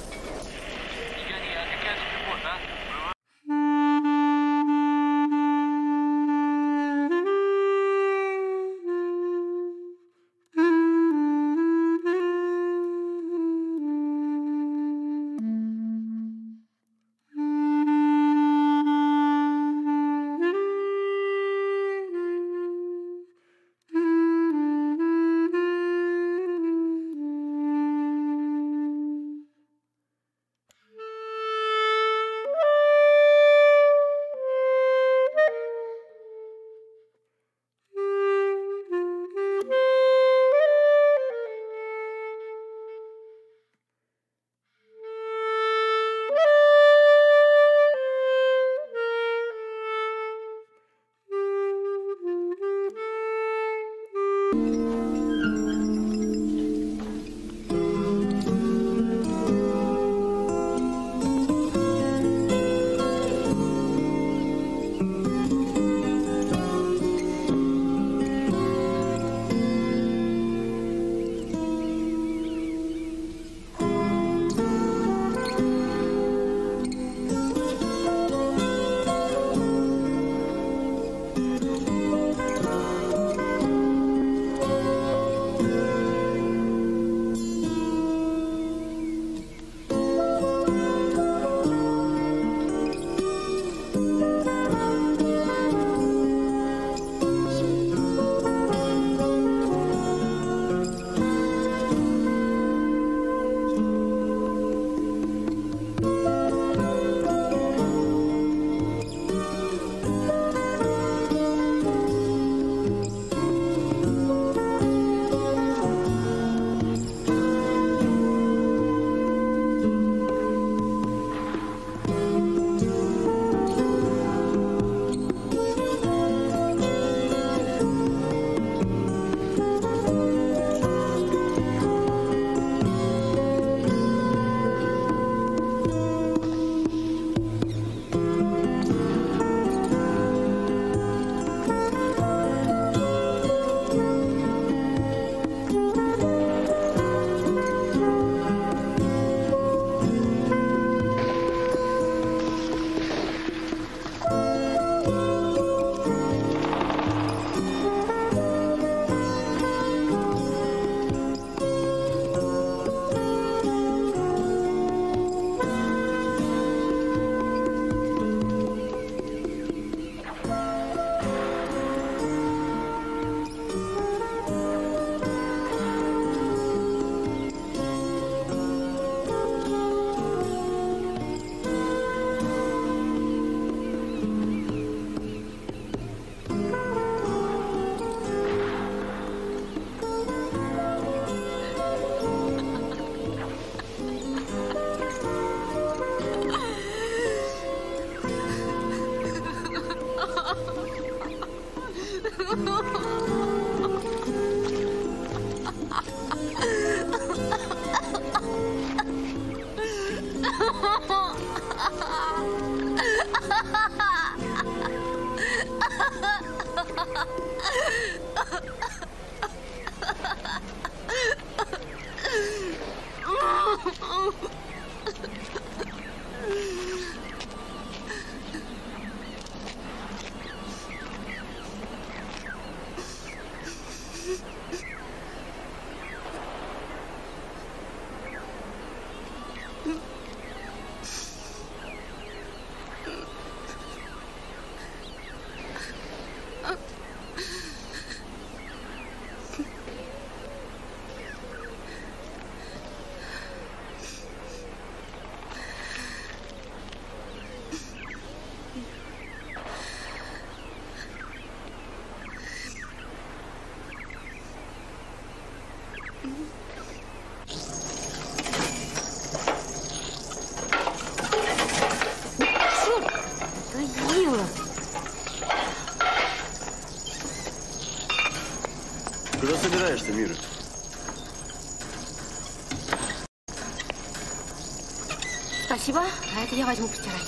Спасибо, а это я возьму постирать.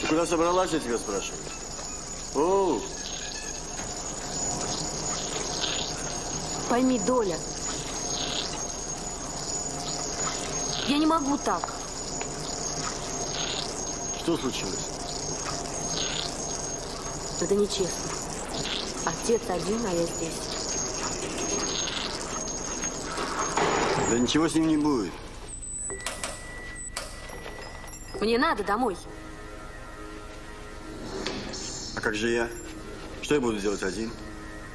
Ты куда собралась, я тебя спрашиваю? О, Пойми, Доля. Я не могу так. что случилось? Это нечестно. Отец один, а я здесь. Да ничего с ним не будет. Мне надо домой. А как же я? Что я буду делать один?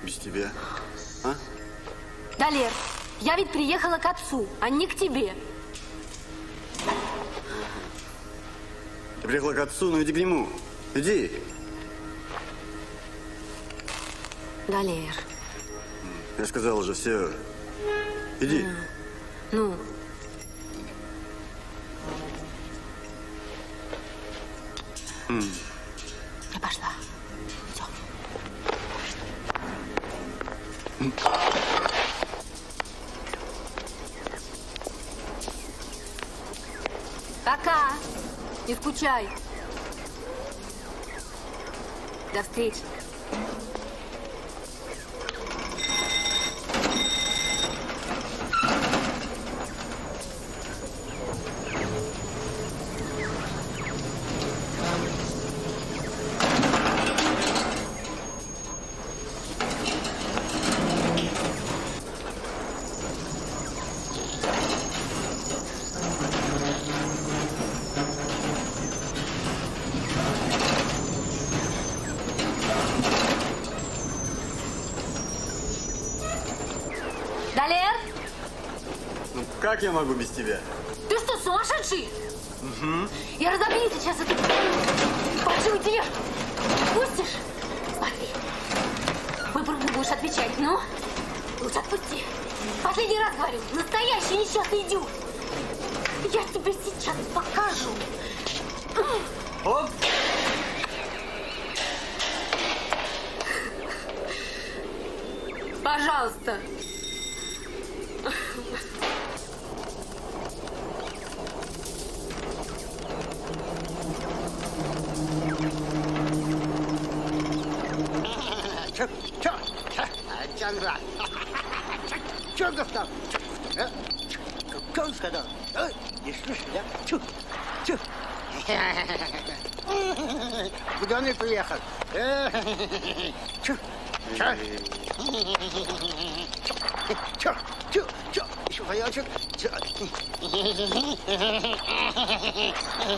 Без тебя? А? Далер, я ведь приехала к отцу, а не к тебе. Ты приехала к отцу, ну иди к нему. Иди. Далер, Я сказал уже, все. Иди. ну, Не скучай. До встречи. Далер, Ну, как я могу без тебя? ты что, сумасшедший? Угу. Я разобью сейчас эту большую тележку. Пустишь? Смотри. Выпрыгну, будешь отвечать. Ну? Лучше отпусти. Последний раз говорю. Настоящий несчастный идиот. Я тебе сейчас покажу. Оп. Пожалуйста. Чё, чё, чё, Чангра. Чё, Густав? Э? Что он сказал? Э, Не слышишь, да? Чё, чё? Куда он приехал? Чё, чё? Чё, чё, чё? Еще поелчик? Чё?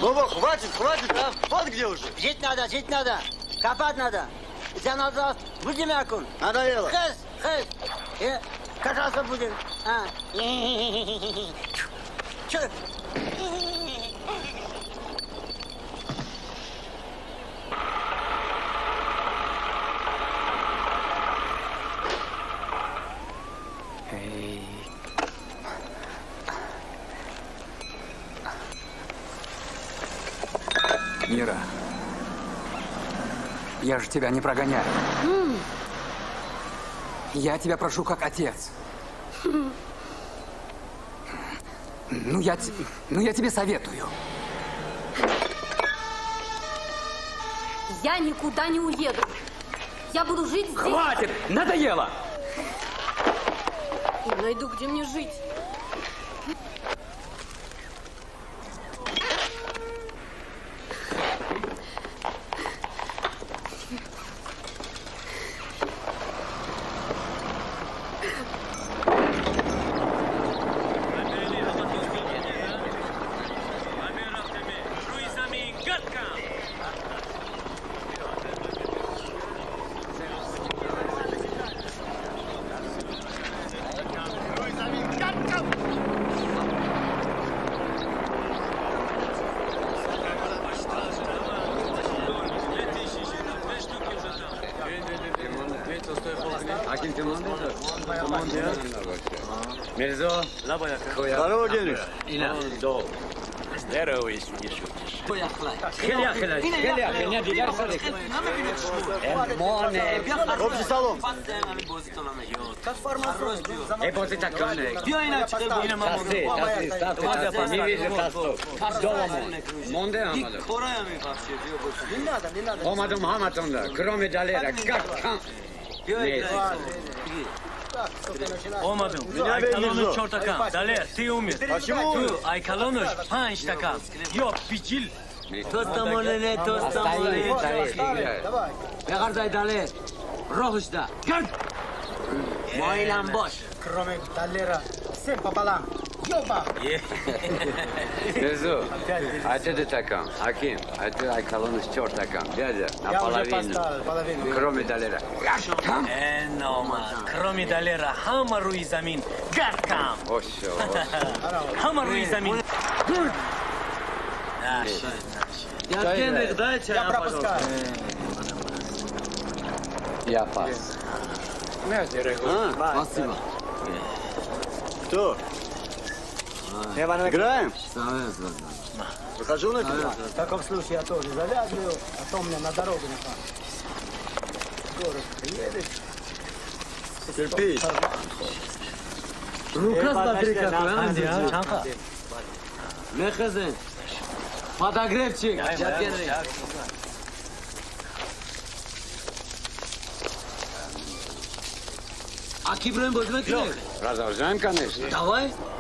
Вова, хватит, хватит, а? Вот где уже. Жить надо, жить надо. Копать надо. Canada будем yakın. Надоело. Kız, E, kaçarsa будем. Çö. Эй. Мира, я же тебя не прогоняю. Я тебя прошу как отец. Ну я, ну, я тебе советую. Я никуда не уеду. Я буду жить здесь. Хватит! Надоело! И найду, где мне жить. E poate ta crune. Eu ai naci de bine mă mor. Toată familie de tasto. Două mă. Monde am ală. Coraya mi faci eu bă. Din nada, din nada. Oma dum hamatonda. Krome dalera. Kakkan. Eu ai Olmadım. Aykalonun çortakam. Daler, ti umir. Tu, aykalonun panç takam. Yok, bicil. Tostamone ne tostamone. Ne kadar daler. Rohuşda. Kalk. Vay lan boş. Kromek, tallera, sen papalam. Yoba. Kızım, hadi de takam. Hakim, hadi ay kalınız çor takam. Dede, na palavinu. Kromi dalera. Tam. Enoma, kromi dalera, hamaru izamin. Garkam. Oşo, oşo. Hamaru izamin. Naši, naši. Ja, Kendrick, dajte. Ja, propustka. Ja, pas. Пас. Спасибо. Кто? Играем? Выхожу на тебя. В таком случае я тоже завязываю, а то мне на дорогу напал. Город приедет. Кирпич. Рука смотри какой, а? Чанка. Мехазен. Подогревчик. А Кибрем возьми Продолжаем, конечно. Давай. Там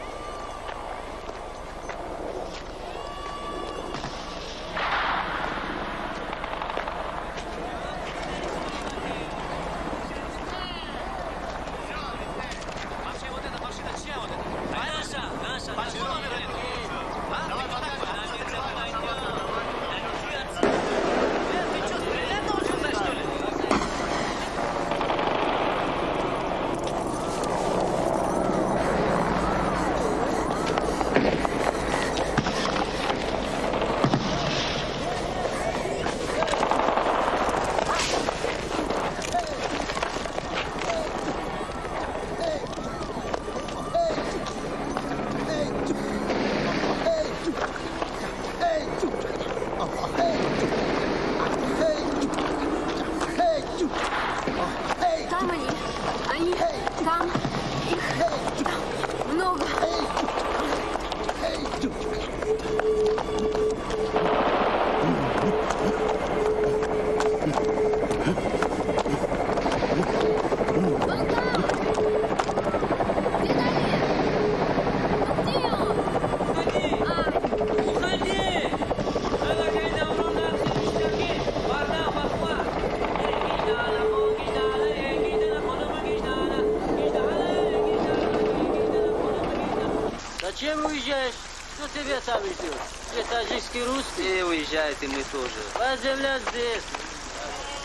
уезжаешь? Что тебя там идет? Ты таджикский русский? И уезжает, и мы тоже. Твоя земля здесь.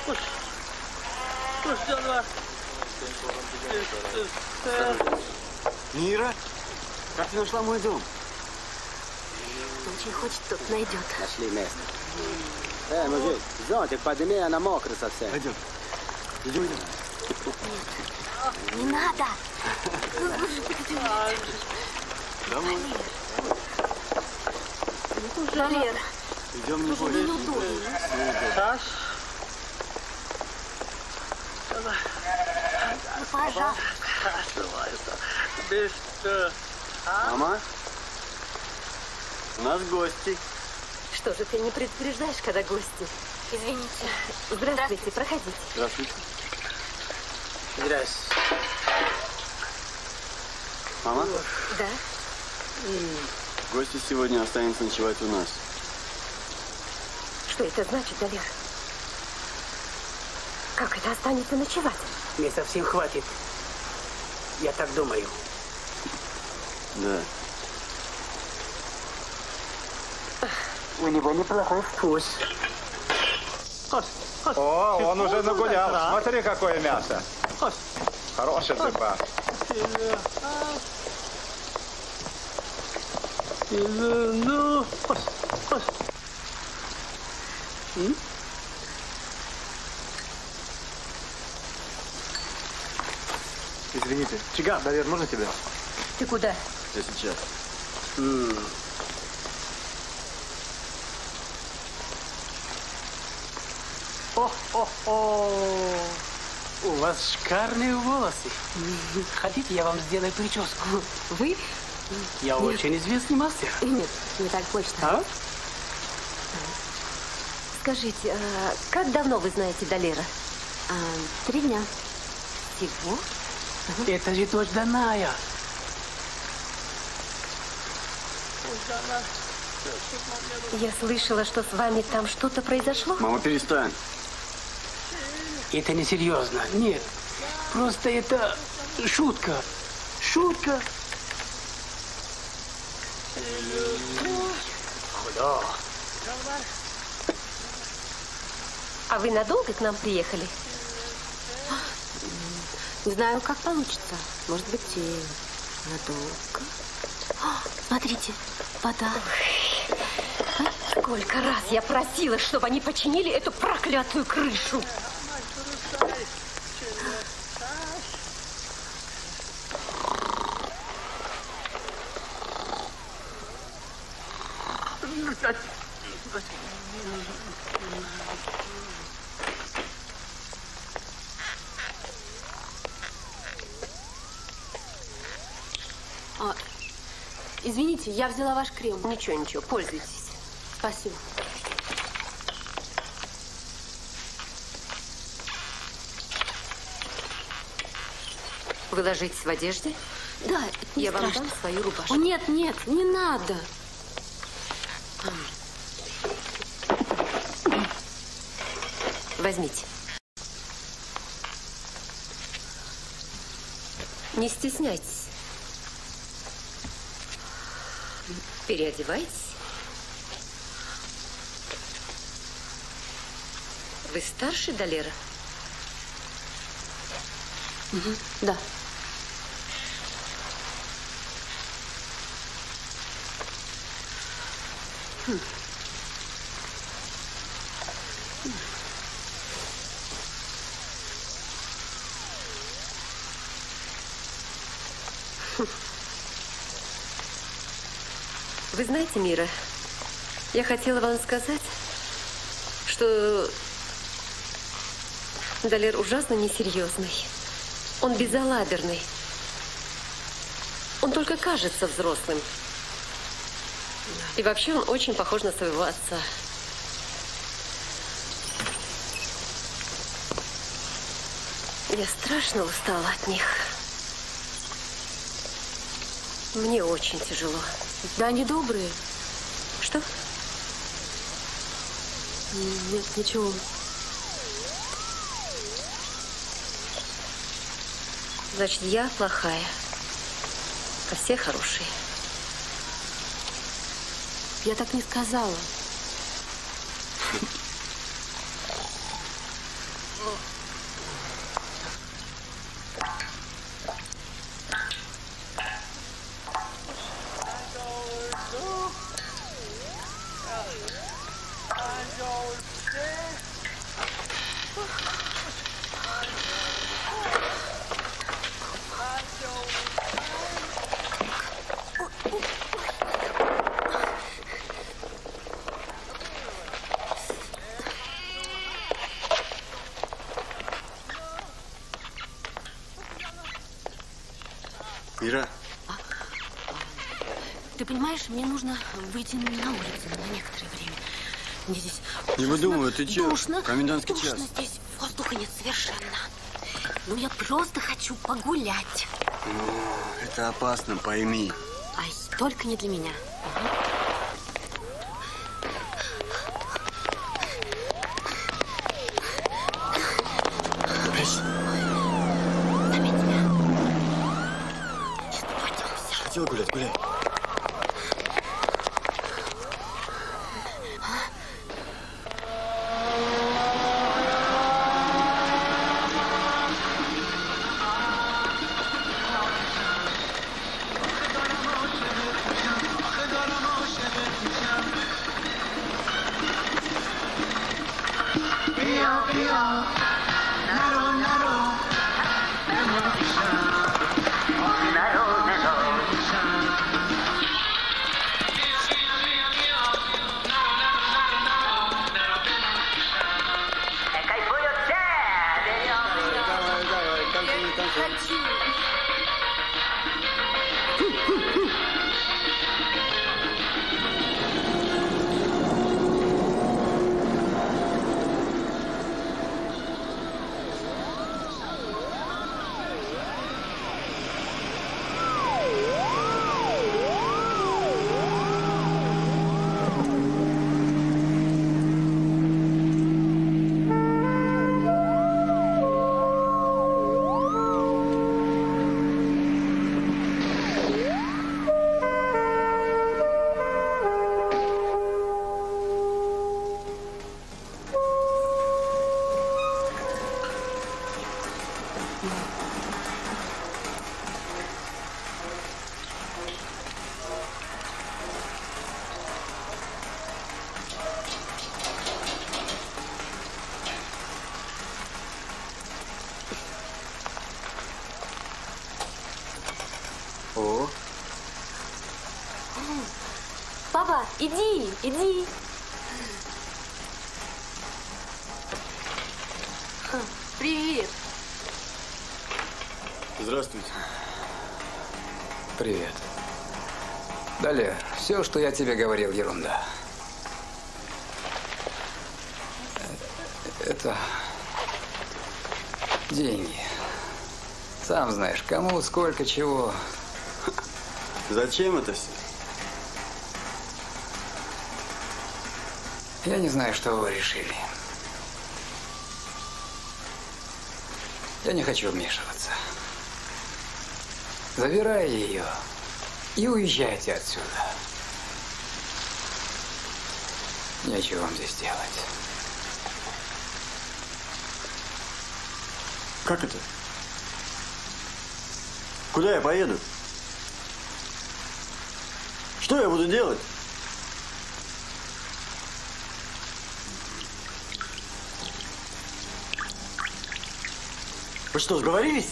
Уж, уж все вас. Мира? Как ты нашла мой дом? Очень хочет, тот найдет. Нашли место. Эй, мужик, зонтик подними, она мокрая совсем. Пойдем. Идем, идем. Не надо. Домой. Валер, Идем, не бойся. Саш? Ну, Пожалуйста. Ты что? А? Мама, у нас гости. Что же ты не предупреждаешь, когда гости? Извините. Здравствуйте, проходите. Здравствуйте. Здрасте. Мама, Да? Гости сегодня останутся ночевать у нас. Что это значит, Далер? Как это останется ночевать? Не совсем хватит. Я так думаю. Да. У него неплохой вкус. О, он уже нагулял. Смотри, какое мясо. Хороший ты, ба. Ну, Извините. Чиган, наверное, можно тебя? Ты куда? Я сейчас. О-о-о! У вас шикарные волосы. Хотите, я вам сделаю прическу? Вы? Я Нет. очень известный мастер. Нет, не так точно. А? Скажите, а как давно вы знаете Далера? А, три дня. Всего? Это же дочь Даная. Я слышала, что с вами там что-то произошло. Мама, перестань. Это не серьезно. Нет. Просто это шутка. Шутка. Куда? А вы надолго к нам приехали? Не знаю, как получится. Может быть, и надолго. О, Смотрите, вода. Сколько раз я просила, чтобы они починили эту проклятую крышу. А, извините, я взяла ваш крем. Ничего, ничего, пользуйтесь. Спасибо. Вы ложитесь в одежде? Да, это не Я вам страшно. дам свою рубашку. О, нет, нет, не надо. Возьмите. Не стесняйтесь. Переодевайтесь. Вы старше Далера? Мгм, Да. Знаете, Мира, я хотела вам сказать, что Далер ужасно несерьезный. Он безалаберный. Он только кажется взрослым. И вообще он очень похож на своего отца. Я страшно устала от них. Мне очень тяжело. Да, они добрые. Что? Нет, ничего. Значит, я плохая. А все хорошие. Я так не сказала. Понимаешь, мне нужно выйти на улицу на некоторое время. Мне здесь не выдумывай, ты че? душно. Комендантский душно час. здесь, воздуха нет совершенно. Ну, я просто хочу погулять. Ну, это опасно, пойми. Ай, только не для меня. Что я тебе говорил, ерунда. Это деньги. Сам знаешь, кому, сколько, чего. Зачем это все? Я не знаю, что вы решили. Я не хочу вмешиваться. Забирай ее и уезжайте отсюда. Нечего вам здесь делать. Как это? Куда я поеду? Что я буду делать? Вы что, сговорились?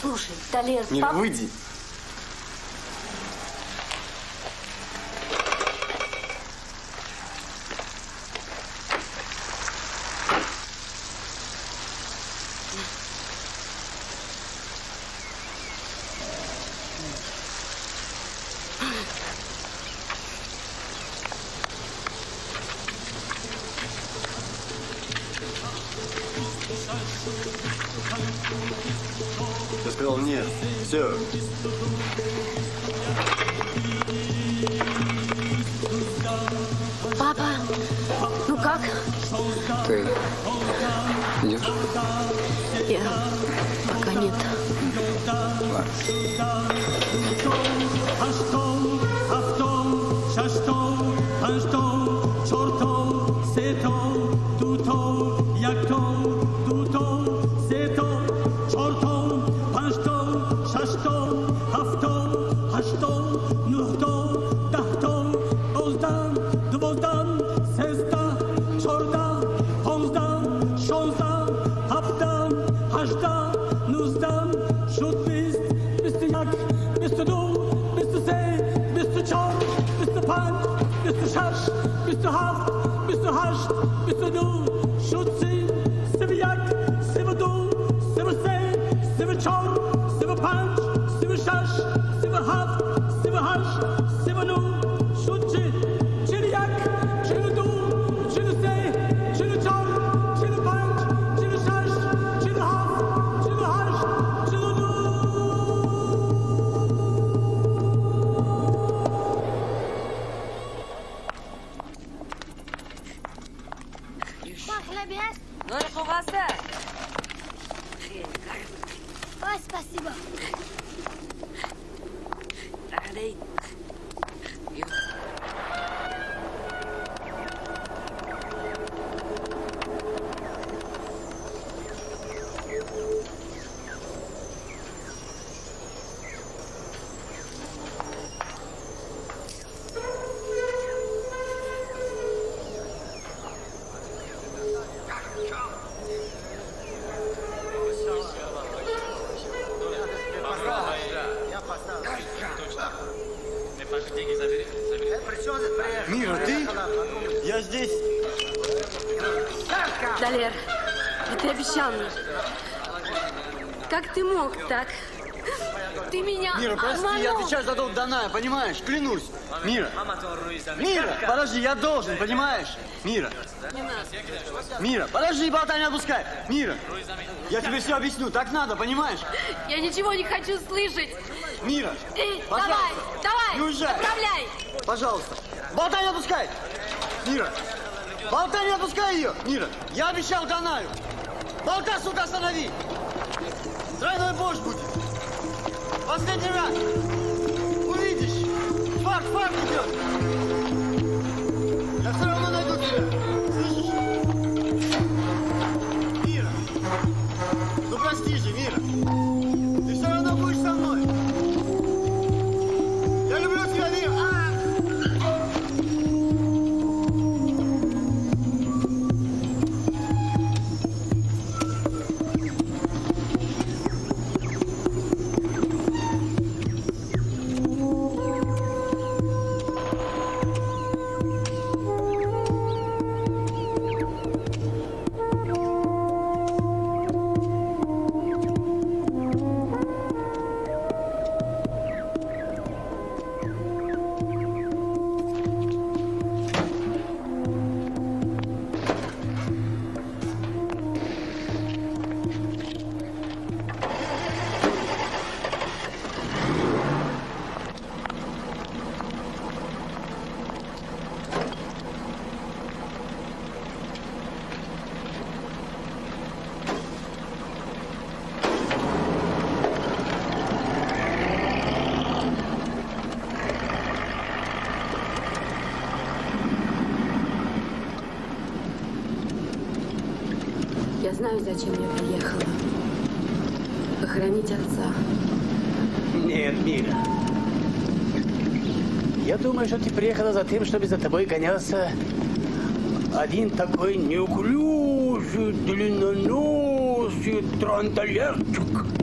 Слушай, Талер, Не пап- выйди. Есть? Ну и ховаса. Ой, спасибо. Мира, Клянусь. Мира. Мира, подожди, я должен, понимаешь? Мира. Мира, подожди, болтай, не отпускай. Мира, я тебе все объясню, так надо, понимаешь? Я ничего не хочу слышать. Мира, Эй, пожалуйста, давай, давай, не уезжай. отправляй. Пожалуйста. Болтай, не отпускай. Мира, болтай, не отпускай ее. Мира, я обещал Данаю. Болтай, сука, останови. Тройной бош будет. Последний раз. Факт, факт идет. Я все равно найду тебя. Мира. Ну прости же, Мира. Знаю, зачем я приехала. Похоронить отца. Нет, Мира. Я думаю, что ты приехала за тем, чтобы за тобой гонялся один такой неуклюжий, длинноносый трандалерчик.